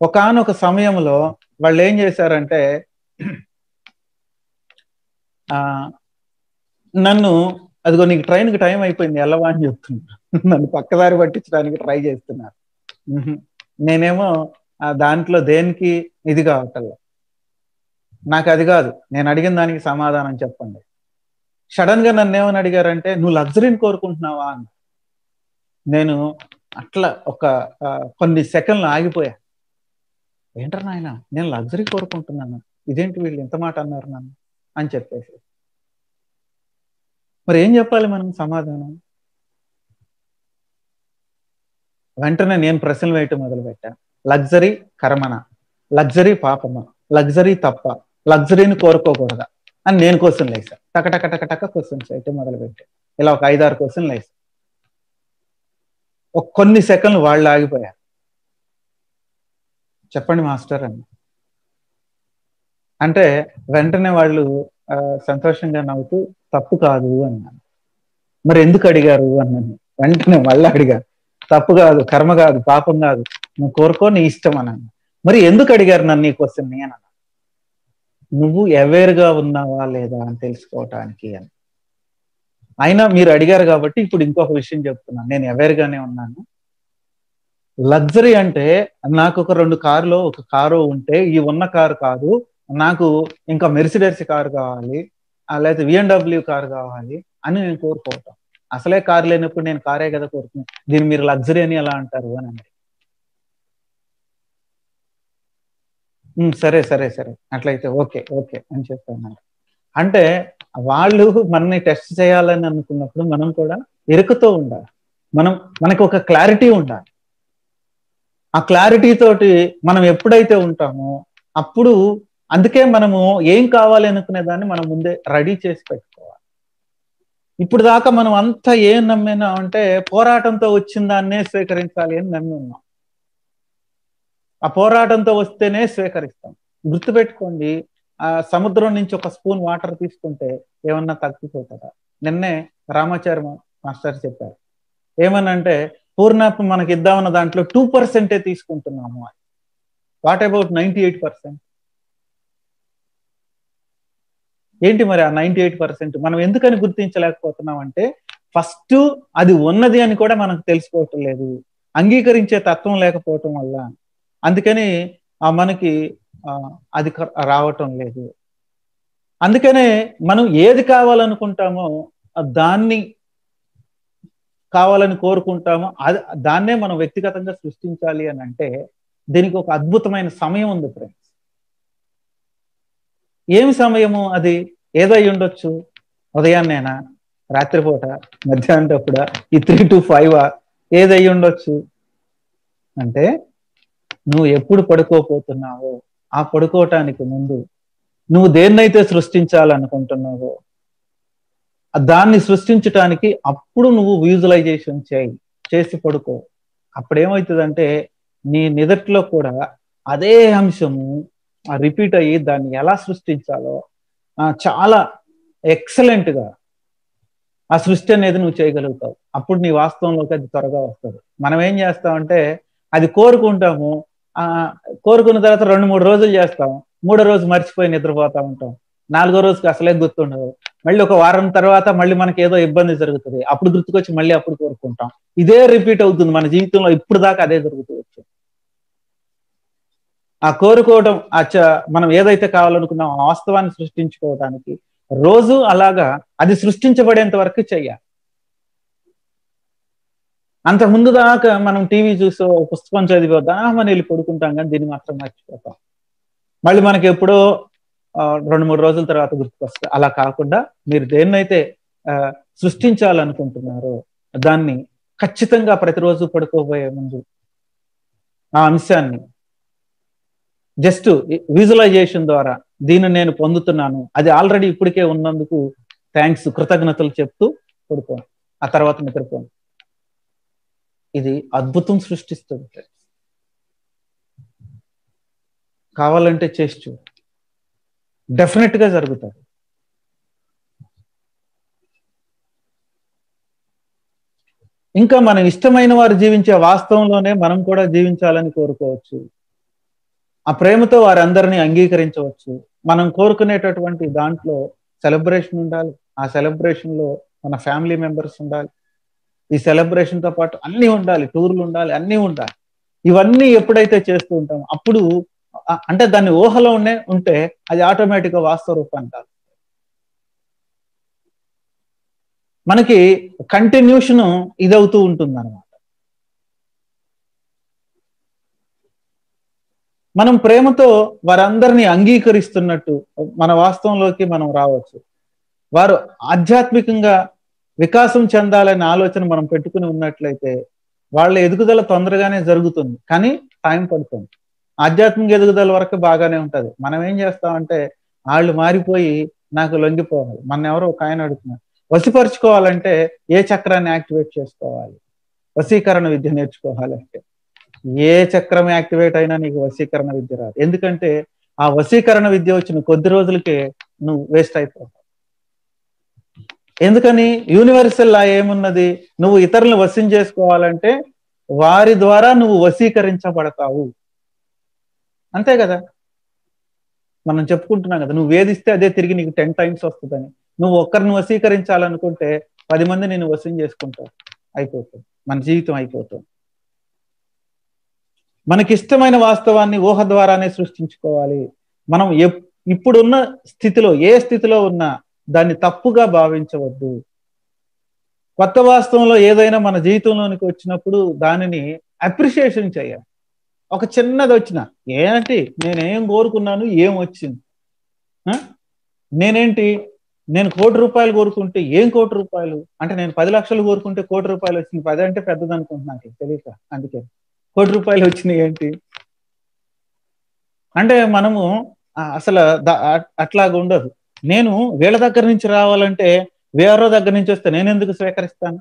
ఒకనొక సమయంలో వాళ్ళు ఏం చేశారంటే ఆ నన్ను అదిగో నీకు ట్రైన్కి టైం అయిపోయింది వెళ్ళవా అని చెప్తున్నారు నన్ను పక్కదారి పట్టించడానికి ట్రై చేస్తున్నారు. నేనేమో ఆ దాంట్లో దేనికి ఇది కావటల్లా నాకు అది కాదు. నేను అడిగిన దానికి సమాధానం చెప్పండి. సడన్గా నన్ను ఏమని అడిగారంటే నువ్వు లగ్జరీని కోరుకుంటున్నావా? అని నేను అట్లా ఒక కొన్ని సెకండ్లు ఆగిపోయా. ఏంటర్ నాయన నేను లగ్జరీ కోరుకుంటున్నాను. ఇదేంటి వీళ్ళు ఇంత మాట అన్నారు నన్ను? అని చెప్పేసి. మరి ఏం చెప్పాలి మనం సమాధానం? వెంటనే నేను ప్రశ్నలు వేయటం మొదలు పెట్టా లగ్జరీ కర్మన? లగ్జరీ పాపమ? లగ్జరీ తప్ప? లగ్జరీని కోరుకోకూడదా? అని నేను క్వశ్చన్ లేసా టక టక టక టక క్వశ్చన్స్ అయితే మొదలు పెట్టా ఇలా ఒక ఐదారు క్వశ్చన్లు వేసా ఒక కొన్ని సెకండ్లు వాళ్ళు ఆగిపోయారు. చెప్పండి మాస్టర్ అని అంటే వెంటనే వాళ్ళు సంతోషంగా నవ్వుతూ తప్పు కాదు అన్నాను. మరి ఎందుకు అడిగారు అన్నాను. వెంటనే మళ్ళీ అడిగారు తప్పు కాదు కర్మ కాదు పాపం కాదు. నువ్వు కోరుకో నీ ఇష్టం అన్నాను. మరి ఎందుకు అడిగారు నన్ను ఈ క్వశ్చన్ నేను అన్నాను. నువ్వు అవేర్గా ఉన్నావా లేదా అని తెలుసుకోవటానికి అని. అయినా మీరు అడిగారు కాబట్టి ఇప్పుడు ఇంకొక విషయం చెప్తున్నాను. నేను అవేర్గానే ఉన్నాను. లగ్జరీ అంటే నాకు ఒక రెండు కార్లో ఒక కారు ఉంటే ఈ ఉన్న కారు కాదు. నాకు ఇంకా మెర్సిడెస్ కారు కావాలి. లేకపోతే విఎండబ్ల్యూ కార్ కావాలి అని నేను కోరుకోవటం. అసలే కారు లేనప్పుడు నేను కారే కదా కోరుకున్నాను దీన్ని మీరు లగ్జరీ అని ఎలా అంటారు అని సరే సరే సరే. అట్లయితే ఓకే ఓకే అని చెప్తాను అంటే వాళ్ళు మనని టెస్ట్ చేయాలని అనుకున్నప్పుడు మనం కూడా ఎరుకుతూ ఉండాలి. మనం మనకు ఒక క్లారిటీ ఉండాలి. ఆ క్లారిటీ తోటి మనం ఎప్పుడైతే ఉంటామో అప్పుడు అందుకే మనము ఏం కావాలి అనుకునే దాన్ని మనం ముందే రెడీ చేసి పెట్టుకోవాలి. ఇప్పుడు దాకా మనం అంతా ఏం నమ్మినా అంటే పోరాటంతో వచ్చిన దాన్నే స్వీకరించాలి అని నమ్మి ఉన్నాం. ఆ పోరాటంతో వస్తేనే స్వీకరిస్తాం. గుర్తుపెట్టుకోండి ఆ సముద్రం నుంచి ఒక స్పూన్ వాటర్ తీసుకుంటే ఏమన్నా తగ్గిపోతుందా? నిన్నే రామాచార్య మాస్టర్ చెప్పారు. ఏమనంటే పూర్ణాత్మ మనకి ఇద్దామన్న దాంట్లో టూ పర్సెంటే తీసుకుంటున్నాము అని. What about ninety eight percent ఏంటి మరి ఆ నైన్టీ ఎయిట్ పర్సెంట్? మనం ఎందుకని గుర్తించలేకపోతున్నాం అంటే ఫస్ట్ అది ఉన్నది అని కూడా మనకు తెలుసుకోవటం లేదు. అంగీకరించే తత్వం లేకపోవటం వల్ల. అందుకని ఆ మనకి ఆ, అది రావటం లేదు. అందుకనే మనం ఏది కావాలనుకుంటామో దాన్ని కావాలని కోరుకుంటామో అది దాన్నే మనం వ్యక్తిగతంగా సృష్టించాలి అని అంటే దీనికి ఒక అద్భుతమైన సమయం ఉంది ఫ్రెండ్ ఏమి సమయము అది? ఏదై ఉండొచ్చు? ఉదయాన్నేనా? రాత్రిపూట? మధ్యాహ్నటప్పుడా ఈ త్రీ టు ఫైవ్? ఏదై ఉండొచ్చు? అంటే నువ్వు ఎప్పుడు పడుకోపోతున్నావో ఆ పడుకోవటానికి ముందు నువ్వు దేన్నైతే సృష్టించాలనుకుంటున్నావో దాన్ని సృష్టించటానికి అప్పుడు నువ్వు విజువలైజేషన్ చేయి చేసి పడుకో. అప్పుడేమవుతుందంటే నీ నిదట్లో కూడా అదే అంశము రిపీట్ అయ్యి దాన్ని ఎలా సృష్టించాలో చాలా ఎక్సలెంట్గా ఆ సృష్టి అనేది నువ్వు చేయగలుగుతావు. అప్పుడు నీ వాస్తవంలోకి అది త్వరగా వస్తుంది. మనం ఏం చేస్తామంటే అది కోరుకుంటాము ఆ కోరుకున్న తర్వాత రెండు మూడు రోజులు చేస్తాం మూడో రోజు మర్చిపోయి నిద్రపోతా ఉంటాం. నాలుగో రోజుకి అసలే గుర్తుండదు. మళ్ళీ ఒక వారం తర్వాత మళ్ళీ మనకి ఏదో ఇబ్బంది జరుగుతుంది. అప్పుడు గుర్తుకొచ్చి మళ్ళీ అప్పుడు కోరుకుంటాం. ఇదే రిపీట్ అవుతుంది మన జీవితంలో ఇప్పుడు దాకా అదే జరుగుతుంది. ఆ కోరుకోవడం ఆ మనం ఏదైతే కావాలనుకున్నాం ఆ వాస్తవాన్ని సృష్టించుకోవడానికి రోజు అలాగా అది సృష్టించబడేంత వరకు చెయ్యాలి. అంత ముందు దాకా మనం టీవీ చూసో పుస్తకం చదివో దామని వెళ్ళి పడుకుంటాం కానీ దీన్ని మాత్రం మర్చిపోతాం. మళ్ళీ మనకి ఎప్పుడో రెండు మూడు రోజుల తర్వాత గుర్తుకొస్తాయి. అలా కాకుండా మీరు దేన్నైతే సృష్టించాలనుకుంటున్నారో దాన్ని ఖచ్చితంగా ప్రతిరోజు పడుకోబోయే ముందు ఆ అంశాన్ని జస్ట్ విజువలైజేషన్ ద్వారా దీన్ని నేను పొందుతున్నాను. అది ఆల్రెడీ ఇప్పటికే ఉన్నందుకు థ్యాంక్స్ కృతజ్ఞతలు చెప్తూ పడుకోను ఆ తర్వాత నిద్రపోను ఇది అద్భుతం సృష్టిస్తుంది. కావాలంటే చేసి చూడు. డెఫినెట్గా జరుగుతుంది ఇంకా మనం ఇష్టమైన వారు జీవించే వాస్తవంలోనే మనం కూడా జీవించాలని కోరుకోవచ్చు. ఆ ప్రేమతో వారందరినీ అంగీకరించవచ్చు. మనం కోరుకునేటటువంటి దాంట్లో సెలబ్రేషన్ ఉండాలి. ఆ సెలబ్రేషన్లో మన ఫ్యామిలీ మెంబర్స్ ఉండాలి. ఈ సెలబ్రేషన్తో పాటు అన్ని ఉండాలి. టూర్లు ఉండాలి. అన్ని ఉండాలి. ఇవన్నీ ఎప్పుడైతే చేస్తూ ఉంటామో అప్పుడు అంటే దాన్ని ఊహలో ఉండే ఉంటే అది ఆటోమేటిక్గా వాస్తవ రూపాన్ని కాదు. మనకి కంటిన్యూషన్ ఇదవుతూ ఉంటుంది అనమాట మనం ప్రేమతో వారందరినీ అంగీకరిస్తున్నట్టు మన వాస్తవంలోకి మనం రావచ్చు. వారు ఆధ్యాత్మికంగా వికాసం చెందాలనే ఆలోచన మనం పెట్టుకుని ఉన్నట్లయితే వాళ్ళ ఎదుగుదల తొందరగానే జరుగుతుంది. కానీ టైం పడుతుంది. ఆధ్యాత్మిక ఎదుగుదల వరకు బాగానే ఉంటది. మనం ఏం చేస్తామంటే వాళ్ళు మారిపోయి నాకు లొంగిపోవాలి. మన ఎవరో ఒక ఆయన అడుగుతున్నారు. వసిపరుచుకోవాలంటే ఏ చక్రాన్ని యాక్టివేట్ చేసుకోవాలి? వశీకరణ విద్య నేర్చుకోవాలంటే. ఏ చక్రం యాక్టివేట్ అయినా నీకు వశీకరణ విద్య రాదు. ఎందుకంటే ఆ వశీకరణ విద్య వచ్చిన కొద్ది రోజులకే నువ్వు వేస్ట్ అయిపోతావు. ఎందుకని? యూనివర్సల్ లా ఏమున్నది? నువ్వు ఇతరులను వశం చేసుకోవాలంటే వారి ద్వారా నువ్వు వశీకరించబడతావు. అంతే కదా? మనం చెప్పుకుంటున్నాం కదా నువ్వు వేధిస్తే అదే తిరిగి నీకు టెన్ టైమ్స్ వస్తుందని. నువ్వు ఒక్కరిని వశీకరించాలనుకుంటే పది మంది నేను వశం చేసుకుంటావు. అయిపోతుంది. మన జీవితం అయిపోతుంది. మనకిష్టమైన వాస్తవాన్ని ఊహ ద్వారానే సృష్టించుకోవాలి. మనం ఇప్పుడున్న స్థితిలో ఏ స్థితిలో ఉన్నా దాన్ని తప్పుగా భావించవద్దు. కొత్త వాస్తవంలో ఏదైనా మన జీవితంలోనికి వచ్చినప్పుడు దానిని అప్రిషియేషన్ చేయాలి. ఒక చిన్నది వచ్చిన ఏంటి? నేనేం కోరుకున్నాను? ఏం వచ్చింది? నేనేంటి? నేను కోటి రూపాయలు కోరుకుంటే ఏం కోటి రూపాయలు? అంటే నేను పది లక్షలు కోరుకుంటే కోటి రూపాయలు వచ్చింది. పది అంటే పెద్దది అనుకుంటున్నాను తెలియక అందుకే. కోటి రూపాయలు వచ్చినాయి ఏంటి? అంటే మనము అసలు అట్లాగా ఉండదు. నేను వీళ్ళ దగ్గర నుంచి రావాలంటే వేరే దగ్గర నుంచి వస్తే నేను ఎందుకు స్వీకరిస్తాను?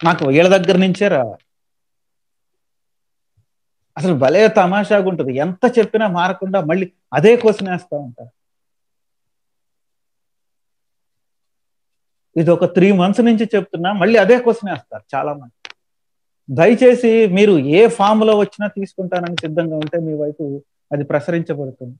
నాకు వీళ్ళ దగ్గర నుంచే రావాలి. అసలు భలే తమాషాగా ఉంటుంది. ఎంత చెప్పినా మారకుండా మళ్ళీ అదే క్వశ్చన్ వేస్తూ ఉంటారు ఇది ఒక త్రీ మంత్స్ నుంచి చెప్తున్నా మళ్ళీ అదే క్వశ్చన్ వేస్తారు చాలా మంది దయచేసి మీరు ఏ ఫామ్లో వచ్చినా తీసుకుంటానని సిద్ధంగా ఉంటే మీ వైపు అది ప్రసరించబడుతుంది.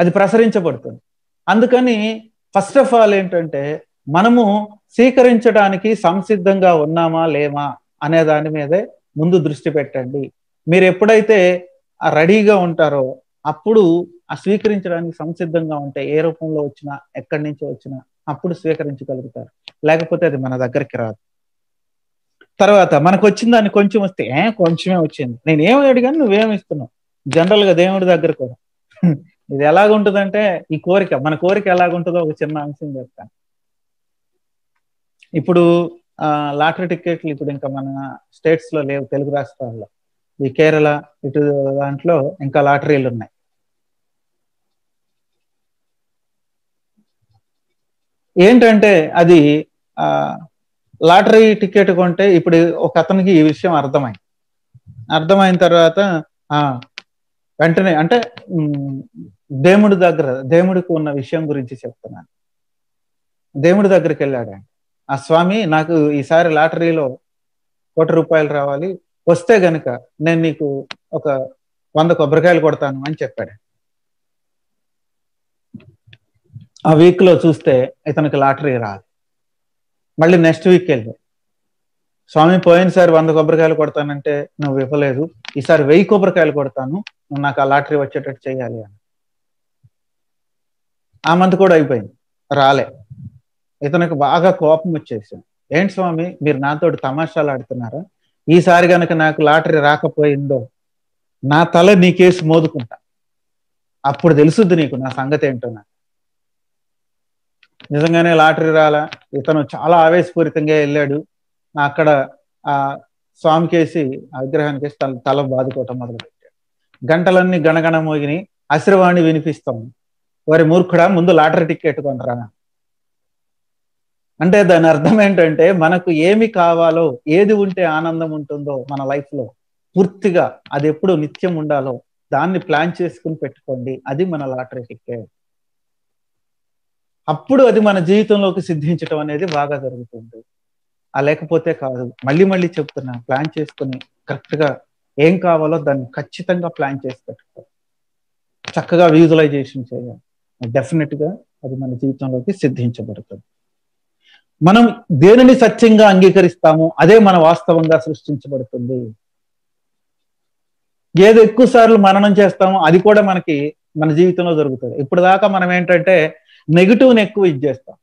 అది ప్రసరించబడుతుంది. అందుకని ఫస్ట్ ఆఫ్ ఆల్ ఏంటంటే మనము స్వీకరించడానికి సంసిద్ధంగా ఉన్నామా లేమా అనే దాని మీదే ముందు దృష్టి పెట్టండి. మీరు ఎప్పుడైతే రెడీగా ఉంటారో అప్పుడు ఆ స్వీకరించడానికి సంసిద్ధంగా ఉంటే ఏ రూపంలో వచ్చినా ఎక్కడి నుంచి వచ్చినా అప్పుడు స్వీకరించగలుగుతారు. లేకపోతే అది మన దగ్గరికి రాదు. తర్వాత మనకు వచ్చిన దాన్ని కొంచెం వస్తే ఏ కొంచెమే వచ్చింది. నేను ఏమి అడిగాను నువ్వేమి ఇస్తున్నావు? జనరల్గా దేవుడి దగ్గర కూడా. ఇది ఎలాగుంటుందంటే ఈ కోరిక మన కోరిక ఎలాగుంటుందో ఒక చిన్న అంశం చెప్తాను. ఇప్పుడు లాటరీ టికెట్లు ఇప్పుడు ఇంకా మన స్టేట్స్లో లేవు తెలుగు రాష్ట్రాల్లో. ఈ కేరళ ఇటు దాంట్లో ఇంకా లాటరీలు ఉన్నాయి ఏంటంటే అది ఆ లాటరీ టికెట్ కొంటే ఇప్పుడు ఒక అతనికి ఈ విషయం అర్థమైంది అర్థమైన తర్వాత ఆ వెంటనే అంటే దేవుడి దగ్గర దేవుడికి ఉన్న విషయం గురించి చెప్తున్నాను. దేవుడి దగ్గరికి వెళ్ళాడు ఆ స్వామి నాకు ఈసారి లాటరీలో కోటి రూపాయలు రావాలి. వస్తే గనుక నేను నీకు ఒక వంద కొబ్బరికాయలు కొడతాను అని చెప్పాడు. ఆ వీక్లో చూస్తే ఇతనికి లాటరీ రాదు. మళ్ళీ నెక్స్ట్ వీక్ వెళ్ళి స్వామి పోయినసారి వంద కొబ్బరికాయలు కొడతానంటే నువ్వు ఇవ్వలేదు. ఈసారి వెయ్యి కొబ్బరికాయలు కొడతాను. నువ్వు నాకు ఆ లాటరీ వచ్చేటట్టు చేయాలి అని. ఆ మంత్ కూడా అయిపోయింది. రాలే. ఇతనికి బాగా కోపం వచ్చేసింది ఏంటి స్వామి మీరు నాతోటి తమాషాలు ఆడుతున్నారా? ఈసారి గనక నాకు లాటరీ రాకపోయిందో నా తల నీ కేసు మోదుకుంటా. అప్పుడు తెలుసుద్ది నీకు నా సంగతి ఏంటో నాకు. నిజంగానే లాటరీ రాలా. ఇతను చాలా ఆవేశపూరితంగా వెళ్ళాడు. అక్కడ ఆ స్వామికేసి విగ్రహానికి వేసి తల తల బాదుకోవటం మొదలుపెట్టాడు. గంటలన్నీ గణగణ మోగిని అశ్రవాణి వినిపిస్తాం. వారి మూర్ఖుడా ముందు లాటరీ టికెట్ కొనరా. అంటే దాని అర్థం ఏంటంటే మనకు ఏమి కావాలో ఏది ఉంటే ఆనందం ఉంటుందో మన లైఫ్లో పూర్తిగా అది ఎప్పుడు నిత్యం ఉండాలో దాన్ని ప్లాన్ చేసుకుని పెట్టుకోండి. అది మన లాటరీ టికెట్ అప్పుడు అది మన జీవితంలోకి సిద్ధించడం అనేది బాగా జరుగుతుంది. ఆ లేకపోతే కాదు. మళ్ళీ మళ్ళీ చెప్తున్నా ప్లాన్ చేసుకుని కరెక్ట్గా ఏం కావాలో దాన్ని ఖచ్చితంగా ప్లాన్ చేసి పెట్టుకో చక్కగా విజువలైజేషన్ చేయాలి. డెఫినెట్గా అది మన జీవితంలోకి సిద్ధించబడుతుంది. మనం దేనిని సత్యంగా అంగీకరిస్తాము అదే మన వాస్తవంగా సృష్టించబడుతుంది. ఏది ఎక్కువ సార్లు మననం చేస్తామో అది కూడా మనకి మన జీవితంలో జరుగుతుంది. ఇప్పుడు దాకా మనం ఏంటంటే నెగిటివ్ని ఎక్కువ ఇది చేస్తాం.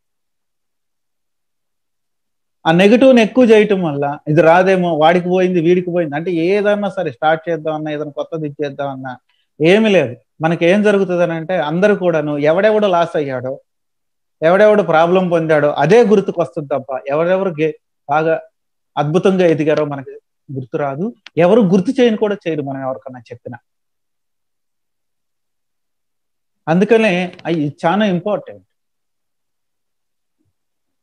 ఆ నెగిటివ్ని ఎక్కువ చేయటం వల్ల ఇది రాదేమో వాడికి పోయింది వీడికి పోయింది అంటే ఏదన్నా సరే స్టార్ట్ చేద్దామన్నా ఏదైనా కొత్తది ఇచ్చేద్దామన్నా ఏమి లేదు. మనకి ఏం జరుగుతుంది అని అంటే అందరూ కూడాను ఎవడెవడు లాస్ అయ్యాడో ఎవడెవడు ప్రాబ్లం పొందాడో అదే గుర్తుకు వస్తుంది తప్ప ఎవరెవరు బాగా అద్భుతంగా ఎదిగారో మనకి గుర్తు రాదు. ఎవరు గుర్తు చేయని కూడా చేయరు మనం ఎవరికన్నా చెప్పిన. అందుకనే అవి చాలా ఇంపార్టెంట్.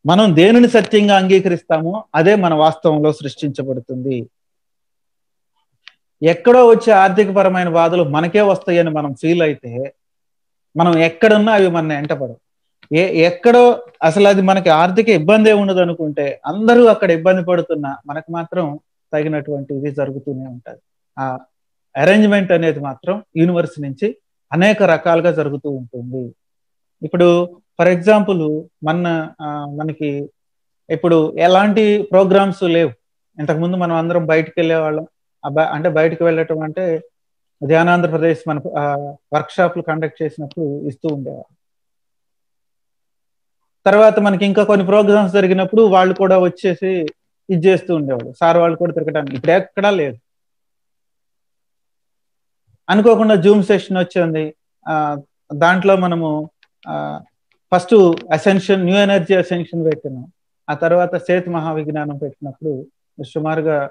మనం దేనిని సత్యంగా అంగీకరిస్తామో అదే మన వాస్తవంలో సృష్టించబడుతుంది. ఎక్కడో వచ్చే ఆర్థిక పరమైన బాధలు మనకే వస్తాయని మనం ఫీల్ అయితే మనం ఎక్కడున్నా అవి మన ఎంటపడవు ఏ ఎక్కడో అసలు అది మనకి ఆర్థిక ఇబ్బంది ఉండదు అనుకుంటే అందరూ అక్కడ ఇబ్బంది పడుతున్నా మనకు మాత్రం తగినటువంటి ఇది జరుగుతూనే ఉంటుంది. ఆ అరేంజ్మెంట్ అనేది మాత్రం యూనివర్స్ నుంచి అనేక రకాలుగా జరుగుతూ ఉంటుంది. ఇప్పుడు ఫర్ ఎగ్జాంపుల్ మన మనకి ఇప్పుడు ఎలాంటి ప్రోగ్రామ్స్ లేవు. ఇంతకుముందు మనం అందరం బయటకు వెళ్ళేవాళ్ళం. అంటే బయటకు వెళ్ళటం అంటే ధ్యానాంధ్రప్రదేశ్ మన వర్క్ షాప్లు కండక్ట్ చేసినప్పుడు ఇస్తూ ఉండేవాళ్ళు. తర్వాత మనకి ఇంకా కొన్ని ప్రోగ్రామ్స్ జరిగినప్పుడు వాళ్ళు కూడా వచ్చేసి ఇది చేస్తూ ఉండేవాళ్ళు. సార్ వాళ్ళు కూడా తిరగడానికి ఇప్పుడు ఎక్కడా లేదు. అనుకోకుండా జూమ్ సెషన్ వచ్చింది ఆ దాంట్లో మనము first ascension new energy ascension పెట్టినాం ఆ తర్వాత సేత్ మహావిజ్ఞానం పెట్టినప్పుడు సుమారుగా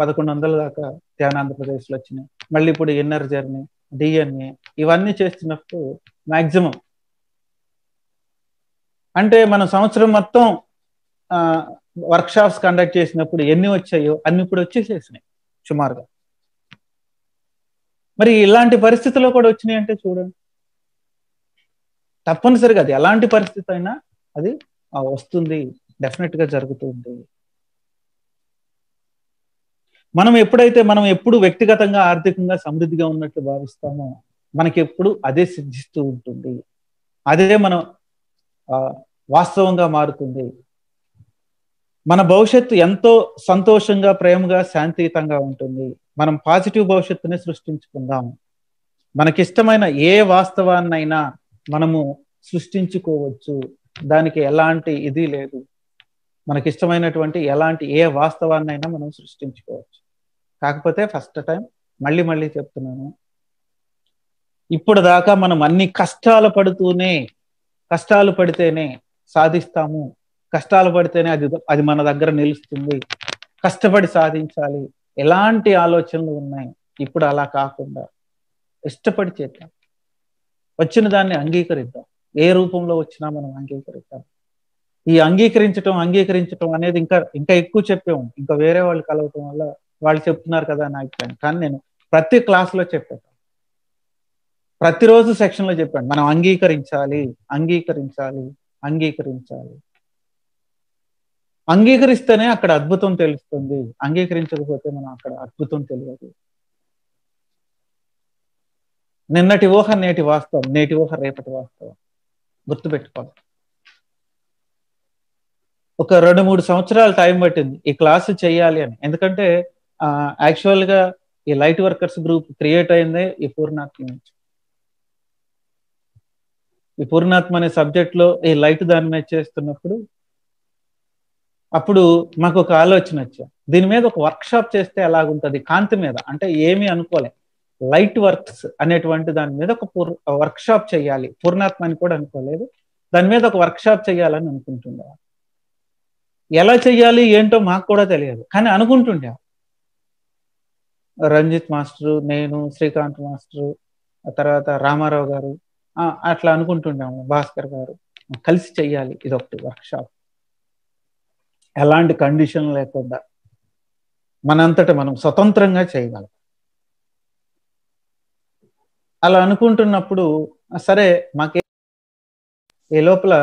పదకొండు వందల దాకా ధ్యానాంధ్రప్రదేశ్లో వచ్చినాయి. మళ్ళీ ఇప్పుడు ఇన్నర్ జర్నీ డిఎన్ఏ ఇవన్నీ చేస్తున్నప్పుడు మాక్సిమం. అంటే మనం సంవత్సరం మొత్తం వర్క్ షాప్స్ కండక్ట్ చేసినప్పుడు ఎన్ని వచ్చాయో అన్ని ఇప్పుడు వచ్చేసేసినాయి సుమారుగా. మరి ఇలాంటి పరిస్థితుల్లో కూడా వచ్చినాయి అంటే చూడండి. తప్పనిసరిగా అది ఎలాంటి పరిస్థితి అయినా అది వస్తుంది. డెఫినెట్గా జరుగుతుంది. మనం ఎప్పుడైతే మనం ఎప్పుడు వ్యక్తిగతంగా ఆర్థికంగా సమృద్ధిగా ఉన్నట్లు భావిస్తామో మనకి ఎప్పుడు అదే సిద్ధిస్తూ ఉంటుంది. అదే మనం వాస్తవంగా మారుతుంది. మన భవిష్యత్తు ఎంతో సంతోషంగా ప్రేమగా శాంతియుతంగా ఉంటుంది. మనం పాజిటివ్ భవిష్యత్తుని సృష్టించుకుందాం. మనకిష్టమైన ఏ వాస్తవాన్నైనా మనము సృష్టించుకోవచ్చు. దానికి ఎలాంటి ఇది లేదు. మనకిష్టమైనటువంటి ఎలాంటి ఏ వాస్తవాన్నైనా మనం సృష్టించుకోవచ్చు. కాకపోతే ఫస్ట్ టైం మళ్ళీ మళ్ళీ చెప్తున్నాను. ఇప్పుడు దాకా మనం అన్ని కష్టాలు పడుతూనే కష్టాలు పడితేనే సాధిస్తాము. కష్టాలు పడితేనే అది అది మన దగ్గర నిలుస్తుంది. కష్టపడి సాధించాలి. ఎలాంటి ఆలోచనలు ఉన్నాయి? ఇప్పుడు అలా కాకుండా ఇష్టపడి చేద్దాం. వచ్చిన దాన్ని అంగీకరిద్దాం. ఏ రూపంలో వచ్చినా మనం అంగీకరిద్దాం. ఈ అంగీకరించటం అంగీకరించటం అనేది ఇంకా ఇంకా ఎక్కువ చెప్పాము ఇంకా వేరే వాళ్ళు కలవటం వల్ల వాళ్ళు చెప్తున్నారు కదా అని కానీ నేను ప్రతి క్లాస్లో చెప్పాను ప్రతిరోజు సెక్షన్లో చెప్పాను. మనం అంగీకరించాలి అంగీకరించాలి అంగీకరించాలి. అంగీకరిస్తేనే అక్కడ అద్భుతం తెలుస్తుంది. అంగీకరించకపోతే మనం అక్కడ అద్భుతం తెలియదు. నిన్నటి ఊహ నేటి వాస్తవం. నేటి ఊహ రేపటి వాస్తవం. గుర్తుపెట్టుకోవాలి. ఒక రెండు మూడు సంవత్సరాలు టైం పట్టింది. ఈ క్లాసు చేయాలి అని. ఎందుకంటే యాక్చువల్గా ఈ లైట్ వర్కర్స్ గ్రూప్ క్రియేట్ అయిందే ఈ పూర్ణాత్మ నుంచి. ఈ పూర్ణాత్మ అనే సబ్జెక్ట్లో ఈ లైట్ దాని మీద చేస్తున్నప్పుడు అప్పుడు మాకు ఒక ఆలోచన వచ్చా. దీని మీద ఒక వర్క్ షాప్ చేస్తే ఎలాగుంటది? కాంతి మీద. అంటే ఏమీ అనుకోలే. లైట్ వర్క్స్ అనేటువంటి దాని మీద ఒక వర్క్ షాప్ చేయాలి. పూర్ణాత్మ అని కూడా అనుకోలేదు. దాని మీద ఒక వర్క్ షాప్ చేయాలని అనుకుంటుండే. ఎలా చెయ్యాలి ఏంటో మాకు కూడా తెలియదు. కానీ అనుకుంటుండే. రంజిత్ మాస్టరు నేను శ్రీకాంత్ మాస్టరు తర్వాత రామారావు గారు అట్లా అనుకుంటుండాము. భాస్కర్ గారు. కలిసి చెయ్యాలి ఇది ఒకటి వర్క్ షాప్ ఎలాంటి కండిషన్ లేకుండా మనంతట మనం స్వతంత్రంగా చేయగలం. అలా అనుకుంటున్నప్పుడు సరే మాకే ఈ లోపల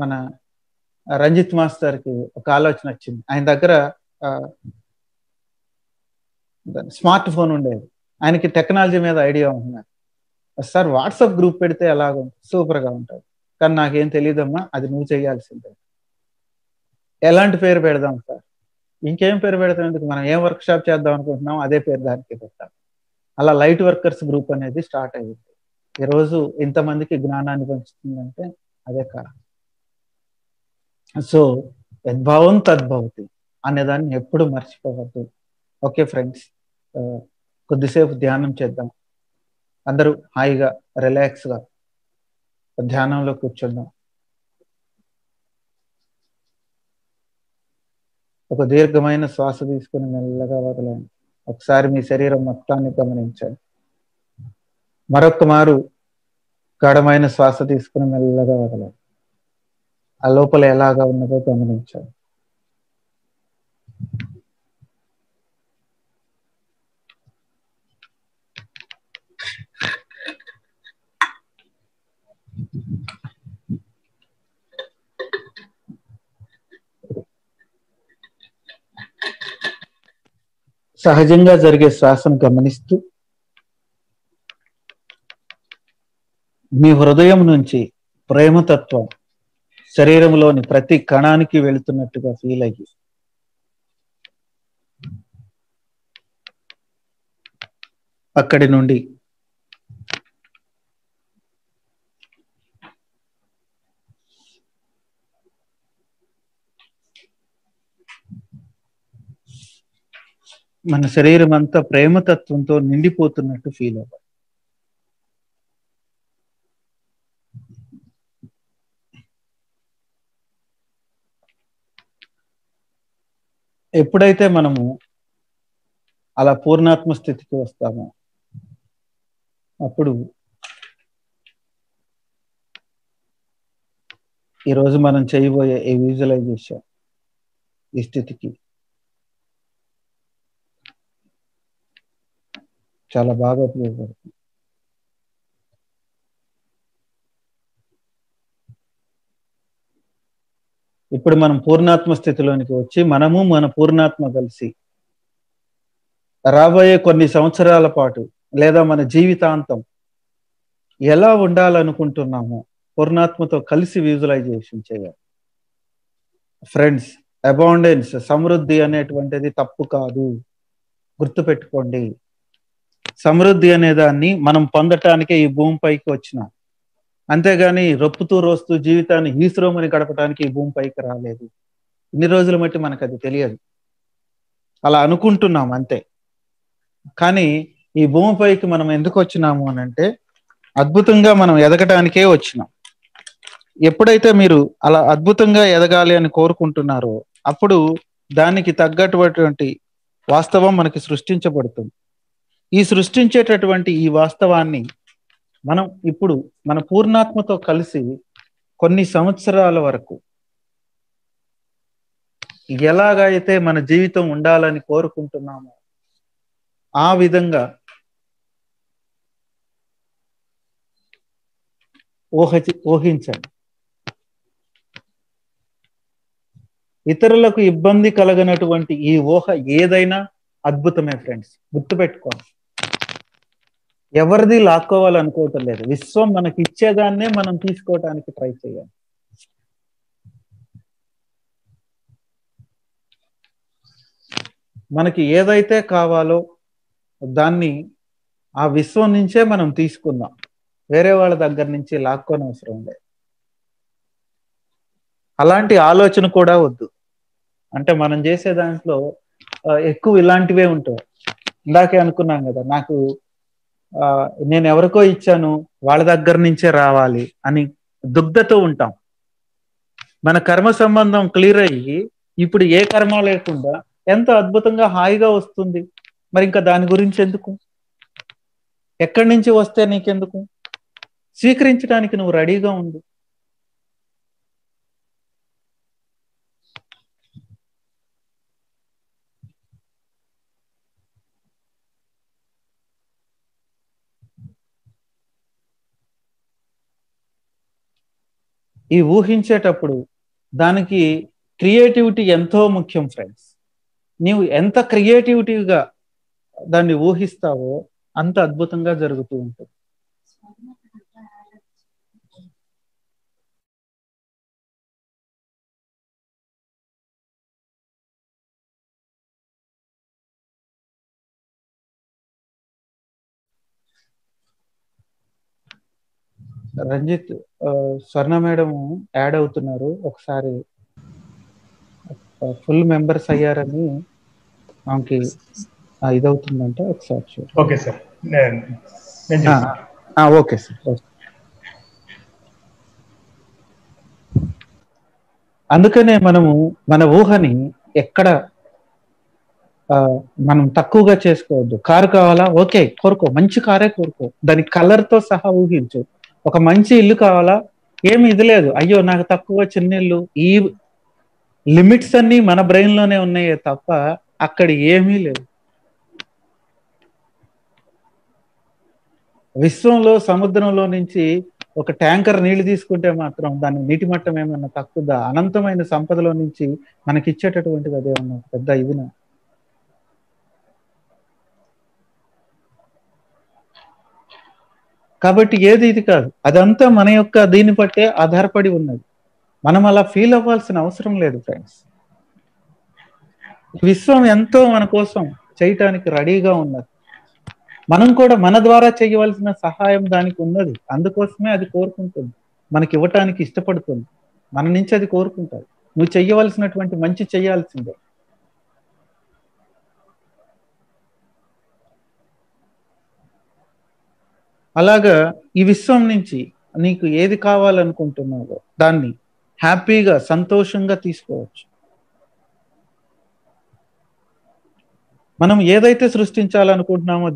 మన రంజిత్ మాస్టర్కి ఒక ఆలోచన వచ్చింది. ఆయన దగ్గర స్మార్ట్ ఫోన్ ఉండేది. ఆయనకి టెక్నాలజీ మీద ఐడియా ఉంటున్నారు సార్ వాట్సాప్ గ్రూప్ పెడితే ఎలాగ సూపర్గా ఉంటుంది. కానీ నాకేం తెలియదమ్మా అది నువ్వు చేయాల్సిందే. ఎలాంటి పేరు పెడదాం సార్? ఇంకేం పేరు పెడతాం? ఎందుకు? మనం ఏం వర్క్ షాప్ చేద్దాం అనుకుంటున్నాం అదే పేరు దానికి పెడతాం. అలా లైట్ వర్కర్స్ గ్రూప్ అనేది స్టార్ట్ అయ్యింది ఈరోజు ఇంతమందికి జ్ఞానాన్ని పంచుతుందంటే అదే కారణం. సో యద్భావం తద్భవతి అనేదాన్ని ఎప్పుడు మర్చిపోవద్దు. ఓకే ఫ్రెండ్స్ కొద్దిసేపు ధ్యానం చేద్దాం. అందరూ హాయిగా రిలాక్స్గా ధ్యానంలో కూర్చుందాం. ఒక దీర్ఘమైన శ్వాస తీసుకుని మెల్లగా వదలండి. ఒకసారి మీ శరీరం మొత్తాన్ని గమనించండి. మరొక మారు గాఢమైన శ్వాస తీసుకుని మెల్లగా వదలండి. ఆ లోపల ఎలాగా ఉన్నదో గమనించండి. సహజంగా జరిగే శ్వాసను గమనిస్తూ మీ హృదయం నుంచి ప్రేమతత్వం శరీరంలోని ప్రతి కణానికి వెళుతున్నట్టుగా ఫీల్ అయ్యి. అక్కడి నుండి మన శరీరం అంతా ప్రేమతత్వంతో నిండిపోతున్నట్టు ఫీల్ అవ్వాలి. ఎప్పుడైతే మనము అలా పూర్ణాత్మ స్థితికి వస్తామో అప్పుడు ఈరోజు మనం చేయబోయే ఈ విజువలైజేషన్ ఈ స్థితికి చాలా బాగా ఉపయోగపడుతుంది. ఇప్పుడు మనం పూర్ణాత్మ స్థితిలోనికి వచ్చి మనము మన పూర్ణాత్మ కలిసి రాబోయే కొన్ని సంవత్సరాల పాటు లేదా మన జీవితాంతం ఎలా ఉండాలనుకుంటున్నామో పూర్ణాత్మతో కలిసి విజువలైజేషన్ చేయాలి. ఫ్రెండ్స్ అబౌండెన్స్ సమృద్ధి అనేటువంటిది తప్పు కాదు. గుర్తుపెట్టుకోండి. సమృద్ధి అనే దాన్ని మనం పొందటానికే ఈ భూమిపైకి వచ్చినాం. అంతేగాని రొప్పుతూ రోస్తూ జీవితాన్ని ఈశ్రోమని గడపడానికి ఈ భూమిపైకి రాలేదు. ఇన్ని రోజుల మట్టి మనకు అది తెలియదు. అలా అనుకుంటున్నాం అంతే. కానీ ఈ భూమిపైకి మనం ఎందుకు వచ్చినాము అని అంటే అద్భుతంగా మనం ఎదగటానికే వచ్చినాం. ఎప్పుడైతే మీరు అలా అద్భుతంగా ఎదగాలి అని కోరుకుంటున్నారో అప్పుడు దానికి తగ్గటువంటి వాస్తవం మనకి సృష్టించబడుతుంది. ఈ సృష్టించేటటువంటి ఈ వాస్తవాన్ని మనం ఇప్పుడు మన పూర్ణాత్మతో కలిసి కొన్ని సంవత్సరాల వరకు ఎలాగైతే మన జీవితం ఉండాలని కోరుకుంటున్నామో ఆ విధంగా ఊహ ఊహించండి. ఇతరులకు ఇబ్బంది కలగనటువంటి ఈ ఊహ ఏదైనా అద్భుతమే ఫ్రెండ్స్. గుర్తుపెట్టుకోండి. ఎవరిది లాక్కోవాలనుకోవటం లేదు. విశ్వం మనకి ఇచ్చేదాన్నే మనం తీసుకోవటానికి ట్రై చేయాలి. మనకి ఏదైతే కావాలో దాన్ని ఆ విశ్వం నుంచే మనం తీసుకుందాం. వేరే వాళ్ళ దగ్గర నుంచి లాక్కోని అవసరం లేదు. అలాంటి ఆలోచన కూడా వద్దు. అంటే మనం చేసే దాంట్లో ఎక్కువ ఇలాంటివే ఉంటాయి. ఇందాకే అనుకున్నాం కదా నాకు నేను ఎవరికో ఇచ్చాను వాళ్ళ దగ్గర నుంచే రావాలి అని దుగ్ధతో ఉంటాం. మన కర్మ సంబంధం క్లియర్ అయ్యి ఇప్పుడు ఏ కర్మ లేకుండా ఎంతో అద్భుతంగా హాయిగా వస్తుంది. మరి ఇంకా దాని గురించి ఎందుకు? ఎక్కడి నుంచి వస్తే నీకెందుకు? స్వీకరించడానికి నువ్వు రెడీగా ఉండు. ఈ ఊహించేటప్పుడు దానికి క్రియేటివిటీ ఎంతో ముఖ్యం ఫ్రెండ్స్. నీవు ఎంత క్రియేటివిటీగా దాన్ని ఊహిస్తావో అంత అద్భుతంగా జరుగుతూ ఉంటుంది. రంజిత్ స్వర్ణ మేడం యాడ్ అవుతున్నారు ఒకసారి. ఫుల్ మెంబర్స్ అయ్యారని ఆమెకి ఇదవుతుందంటే ఒకసారి ఓకే సార్. Okay sir. అందుకనే మనము మన ఊహని ఎక్కడ మనం తక్కువగా చేసుకోవద్దు. కారు కావాలా? ఓకే కోరుకో. మంచి కారే కోరుకో. దాని కలర్తో సహా ఊహించు. ఒక మంచి ఇల్లు కావాలా? ఏమి ఇది లేదు. అయ్యో నాకు తక్కువ చిన్న ఇల్లు. ఈ లిమిట్స్ అన్ని మన బ్రెయిన్లోనే ఉన్నాయే తప్ప అక్కడ ఏమీ లేదు. విశ్వంలో సముద్రంలో నుంచి ఒక ట్యాంకర్ నీళ్ళు తీసుకుంటే మాత్రం దాని నీటి మట్టం ఏమన్నా తక్కువ అనంతమైన సంపదలో నుంచి మనకి ఇచ్చేటటువంటిది అదే పెద్ద ఇదినా. కాబట్టి ఏది ఇది కాదు. అదంతా మన యొక్క దీన్ని బట్టే ఆధారపడి ఉన్నది. మనం అలా ఫీల్ అవ్వాల్సిన అవసరం లేదు ఫ్రెండ్స్ విశ్వం ఎంతో మన కోసం చేయటానికి రెడీగా ఉన్నది. మనం కూడా మన ద్వారా చేయవలసిన సహాయం దానికి ఉన్నది. అందుకోసమే అది కోరుకుంటుంది. మనకి ఇవ్వటానికి ఇష్టపడుతుంది. మన నుంచి అది కోరుకుంటుంది నువ్వు చెయ్యవలసినటువంటి మంచి చేయాల్సిందే. అలాగా ఈ విశ్వం నుంచి నీకు ఏది కావాలనుకుంటున్నావో దాన్ని హ్యాపీగా సంతోషంగా తీసుకోవచ్చు. మనం ఏదైతే సృష్టించాలనుకుంటున్నామో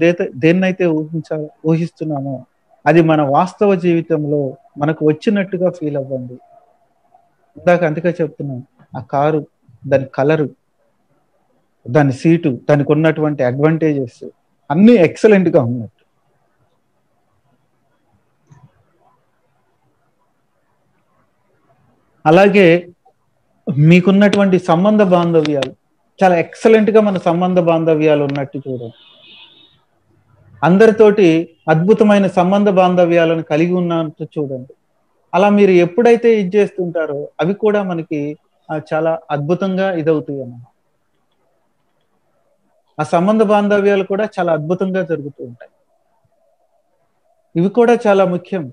దేన్నైతే ఊహించాలి ఊహిస్తున్నామో అది మన వాస్తవ జీవితంలో మనకు వచ్చినట్టుగా ఫీల్ అవ్వండి. ఇందాక అందుకే చెప్తున్నాం ఆ కారు దాని కలరు దాని సీటు దానికి ఉన్నటువంటి అడ్వాంటేజెస్ అన్ని ఎక్సలెంట్గా ఉన్నట్టు. అలాగే మీకున్నటువంటి సంబంధ బాంధవ్యాలు చాలా ఎక్సలెంట్గా మన సంబంధ బాంధవ్యాలు ఉన్నట్టు చూడండి అందరితోటి అద్భుతమైన సంబంధ బాంధవ్యాలను కలిగి ఉన్నట్టు చూడండి. అలా మీరు ఎప్పుడైతే ఇది చేస్తుంటారో అవి కూడా మనకి చాలా అద్భుతంగా ఇదవుతాయి అన్నమాట. ఆ సంబంధ బాంధవ్యాలు కూడా చాలా అద్భుతంగా జరుగుతూ ఉంటాయి. ఇవి కూడా చాలా ముఖ్యం.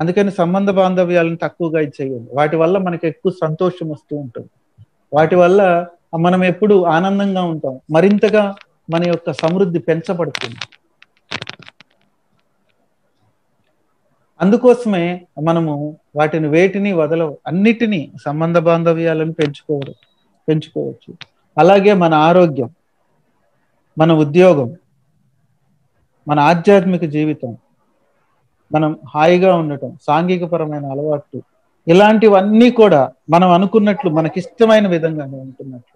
అందుకని సంబంధ బాంధవ్యాలను తక్కువగా చేయండి వాటి వల్ల మనకి ఎక్కువ సంతోషం వస్తూ ఉంటుంది. వాటి వల్ల మనం ఎప్పుడు ఆనందంగా ఉంటాం. మరింతగా మన యొక్క సమృద్ధి పెంచబడుతుంది. అందుకోసమే మనము వాటిని వేటిని వదలవు. అన్నిటినీ సంబంధ బాంధవ్యాలను పెంచుకోవడం పెంచుకోవచ్చు. అలాగే మన ఆరోగ్యం మన ఉద్యోగం మన ఆధ్యాత్మిక జీవితం మనం హాయిగా ఉండటం సాంఘికపరమైన అలవాట్లు ఇలాంటివన్నీ కూడా మనం అనుకున్నట్లు మనకిష్టమైన విధంగానే ఉంటున్నట్లు.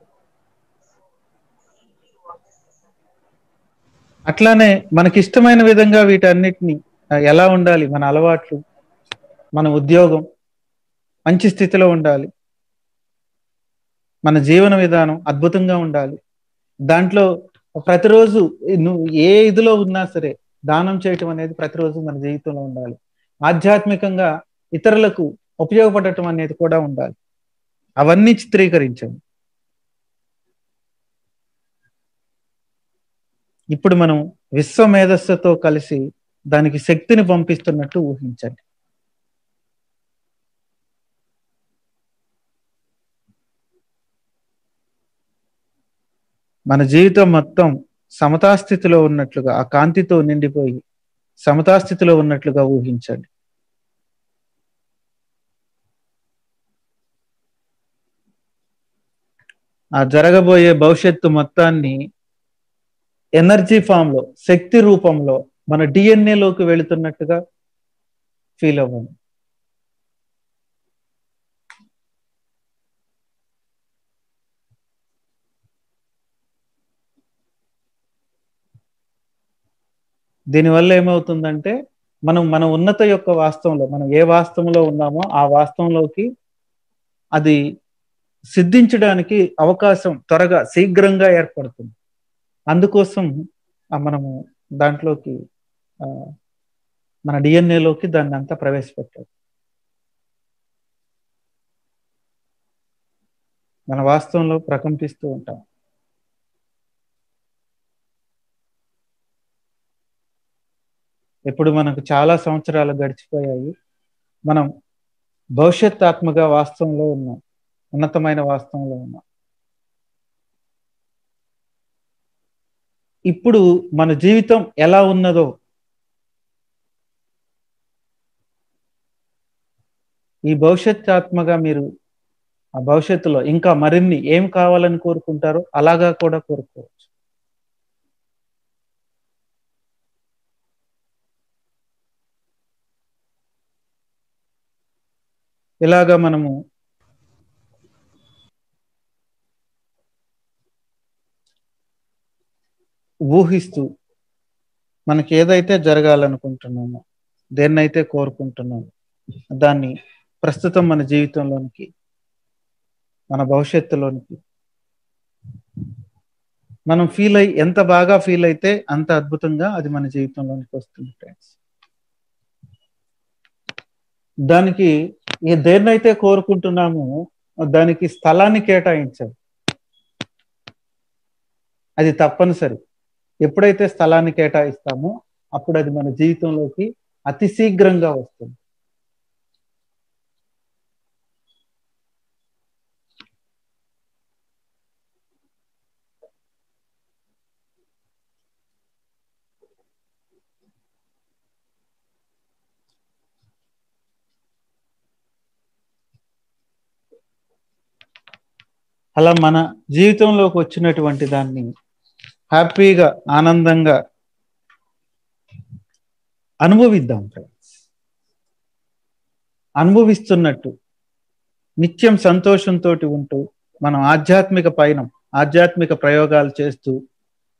అట్లానే మనకిష్టమైన విధంగా వీటన్నిటిని ఎలా ఉండాలి మన అలవాట్లు మన ఉద్యోగం మంచి స్థితిలో ఉండాలి మన జీవన విధానం అద్భుతంగా ఉండాలి. దాంట్లో ప్రతిరోజు నువ్వు ఏ ఇదిలో ఉన్నా సరే దానం చేయటం అనేది ప్రతిరోజు మన జీవితంలో ఉండాలి. ఆధ్యాత్మికంగా ఇతరులకు ఉపయోగపడటం అనేది కూడా ఉండాలి. అవన్నీ చిత్రీకరించండి ఇప్పుడు మనం విశ్వ మేధస్సుతో కలిసి దానికి శక్తిని పంపిస్తున్నట్టు ఊహించండి. మన జీవితం మొత్తం సమతాస్థితిలో ఉన్నట్లుగా ఆ కాంతితో నిండిపోయి సమతాస్థితిలో ఉన్నట్లుగా ఊహించండి. ఆ జరగబోయే భవిష్యత్తు మొత్తాన్ని ఎనర్జీ ఫామ్లో శక్తి రూపంలో మన డిఎన్ఏలోకి వెళుతున్నట్టుగా ఫీల్ అవ్వండి. దీనివల్ల ఏమవుతుందంటే మనం మన ఉన్నత యొక్క వాస్తవంలో మనం ఏ వాస్తవంలో ఉన్నామో ఆ వాస్తవంలోకి అది సిద్ధించడానికి అవకాశం త్వరగా శీఘ్రంగా ఏర్పడుతుంది. అందుకోసం మనము దాంట్లోకి మన డిఎన్ఏలోకి దాన్ని అంతా ప్రవేశపెట్టాలి. మన వాస్తవంలో ప్రకంపిస్తూ ఉంటాం. ఇప్పుడు మనకు చాలా సంవత్సరాలు గడిచిపోయాయి. మనం భవిష్యత్ ఆత్మగా వాస్తవంలో ఉన్నాం. ఉన్నతమైన వాస్తవంలో ఉన్నాం. ఇప్పుడు మన జీవితం ఎలా ఉన్నదో ఈ భవిష్యత్ ఆత్మగా మీరు ఆ భవిష్యత్తులో ఇంకా మరిన్ని ఏం కావాలని కోరుకుంటారో అలాగా కూడా కోరుకోవచ్చు. ఇలాగా మనము ఊహిస్తూ మనకి ఏదైతే జరగాలనుకుంటున్నామో దేన్నైతే కోరుకుంటున్నామో దాన్ని ప్రస్తుతం మన జీవితంలోనికి మన భవిష్యత్తులోనికి మనం ఫీల్ అయి ఎంత బాగా ఫీల్ అయితే అంత అద్భుతంగా అది మన జీవితంలోనికి వస్తుంది ఫ్రెండ్స్ దానికి ఏ దేన్నైతే కోరుకుంటున్నామో దానికి స్థలాన్ని కేటాయించాలి. అది తప్పనిసరి. ఎప్పుడైతే స్థలాన్ని కేటాయిస్తామో అప్పుడు అది మన జీవితంలోకి అతి శీఘ్రంగా వస్తుంది. అలా మన జీవితంలోకి వచ్చినటువంటి దాన్ని హ్యాపీగా ఆనందంగా అనుభవిద్దాం ఫ్రెండ్స్. అనుభవిస్తున్నట్టు నిత్యం సంతోషంతో ఉంటూ మనం ఆధ్యాత్మిక పయనం ఆధ్యాత్మిక ప్రయోగాలు చేస్తూ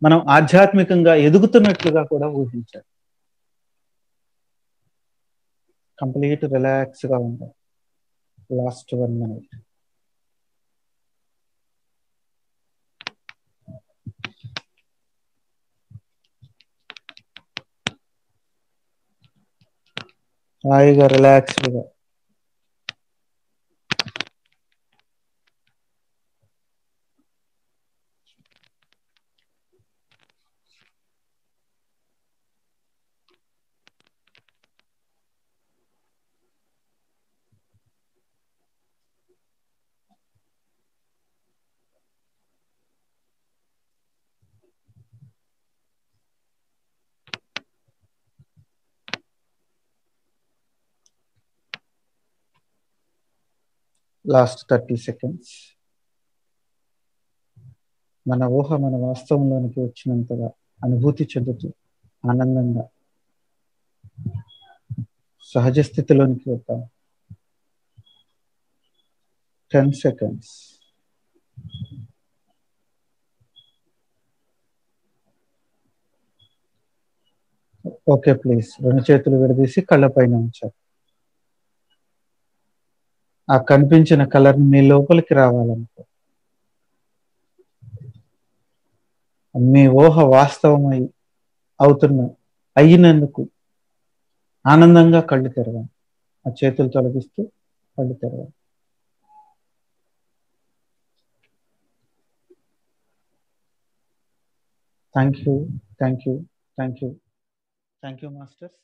మనం ఆధ్యాత్మికంగా ఎదుగుతున్నట్లుగా కూడా ఊహించాలి. కంప్లీట్ రిలాక్స్గా ఉండాలి. Last one minute. హాయిగా రిలాక్స్డ్గా లాస్ట్ థర్టీ సెకండ్స్ మన ఊహ మన వాస్తవంలోనికి వచ్చినంతగా అనుభూతి చెందుతూ ఆనందంగా సహజ స్థితిలోనికి వద్దాం. టెన్ సెకండ్స్ ఓకే ప్లీజ్ రెండు చేతులు విడదీసి కళ్ళ పైన ఉంచారు ఆ కనిపించిన కలర్ మీ లోపలికి రావాలనుకో మీ ఊహ వాస్తవమై అవుతున్న అయినందుకు ఆనందంగా కళ్ళు తెరవాలి ఆ చేతులు తొలగిస్తూ కళ్ళు తెరవాలి thank you thank you thank you thank you masters.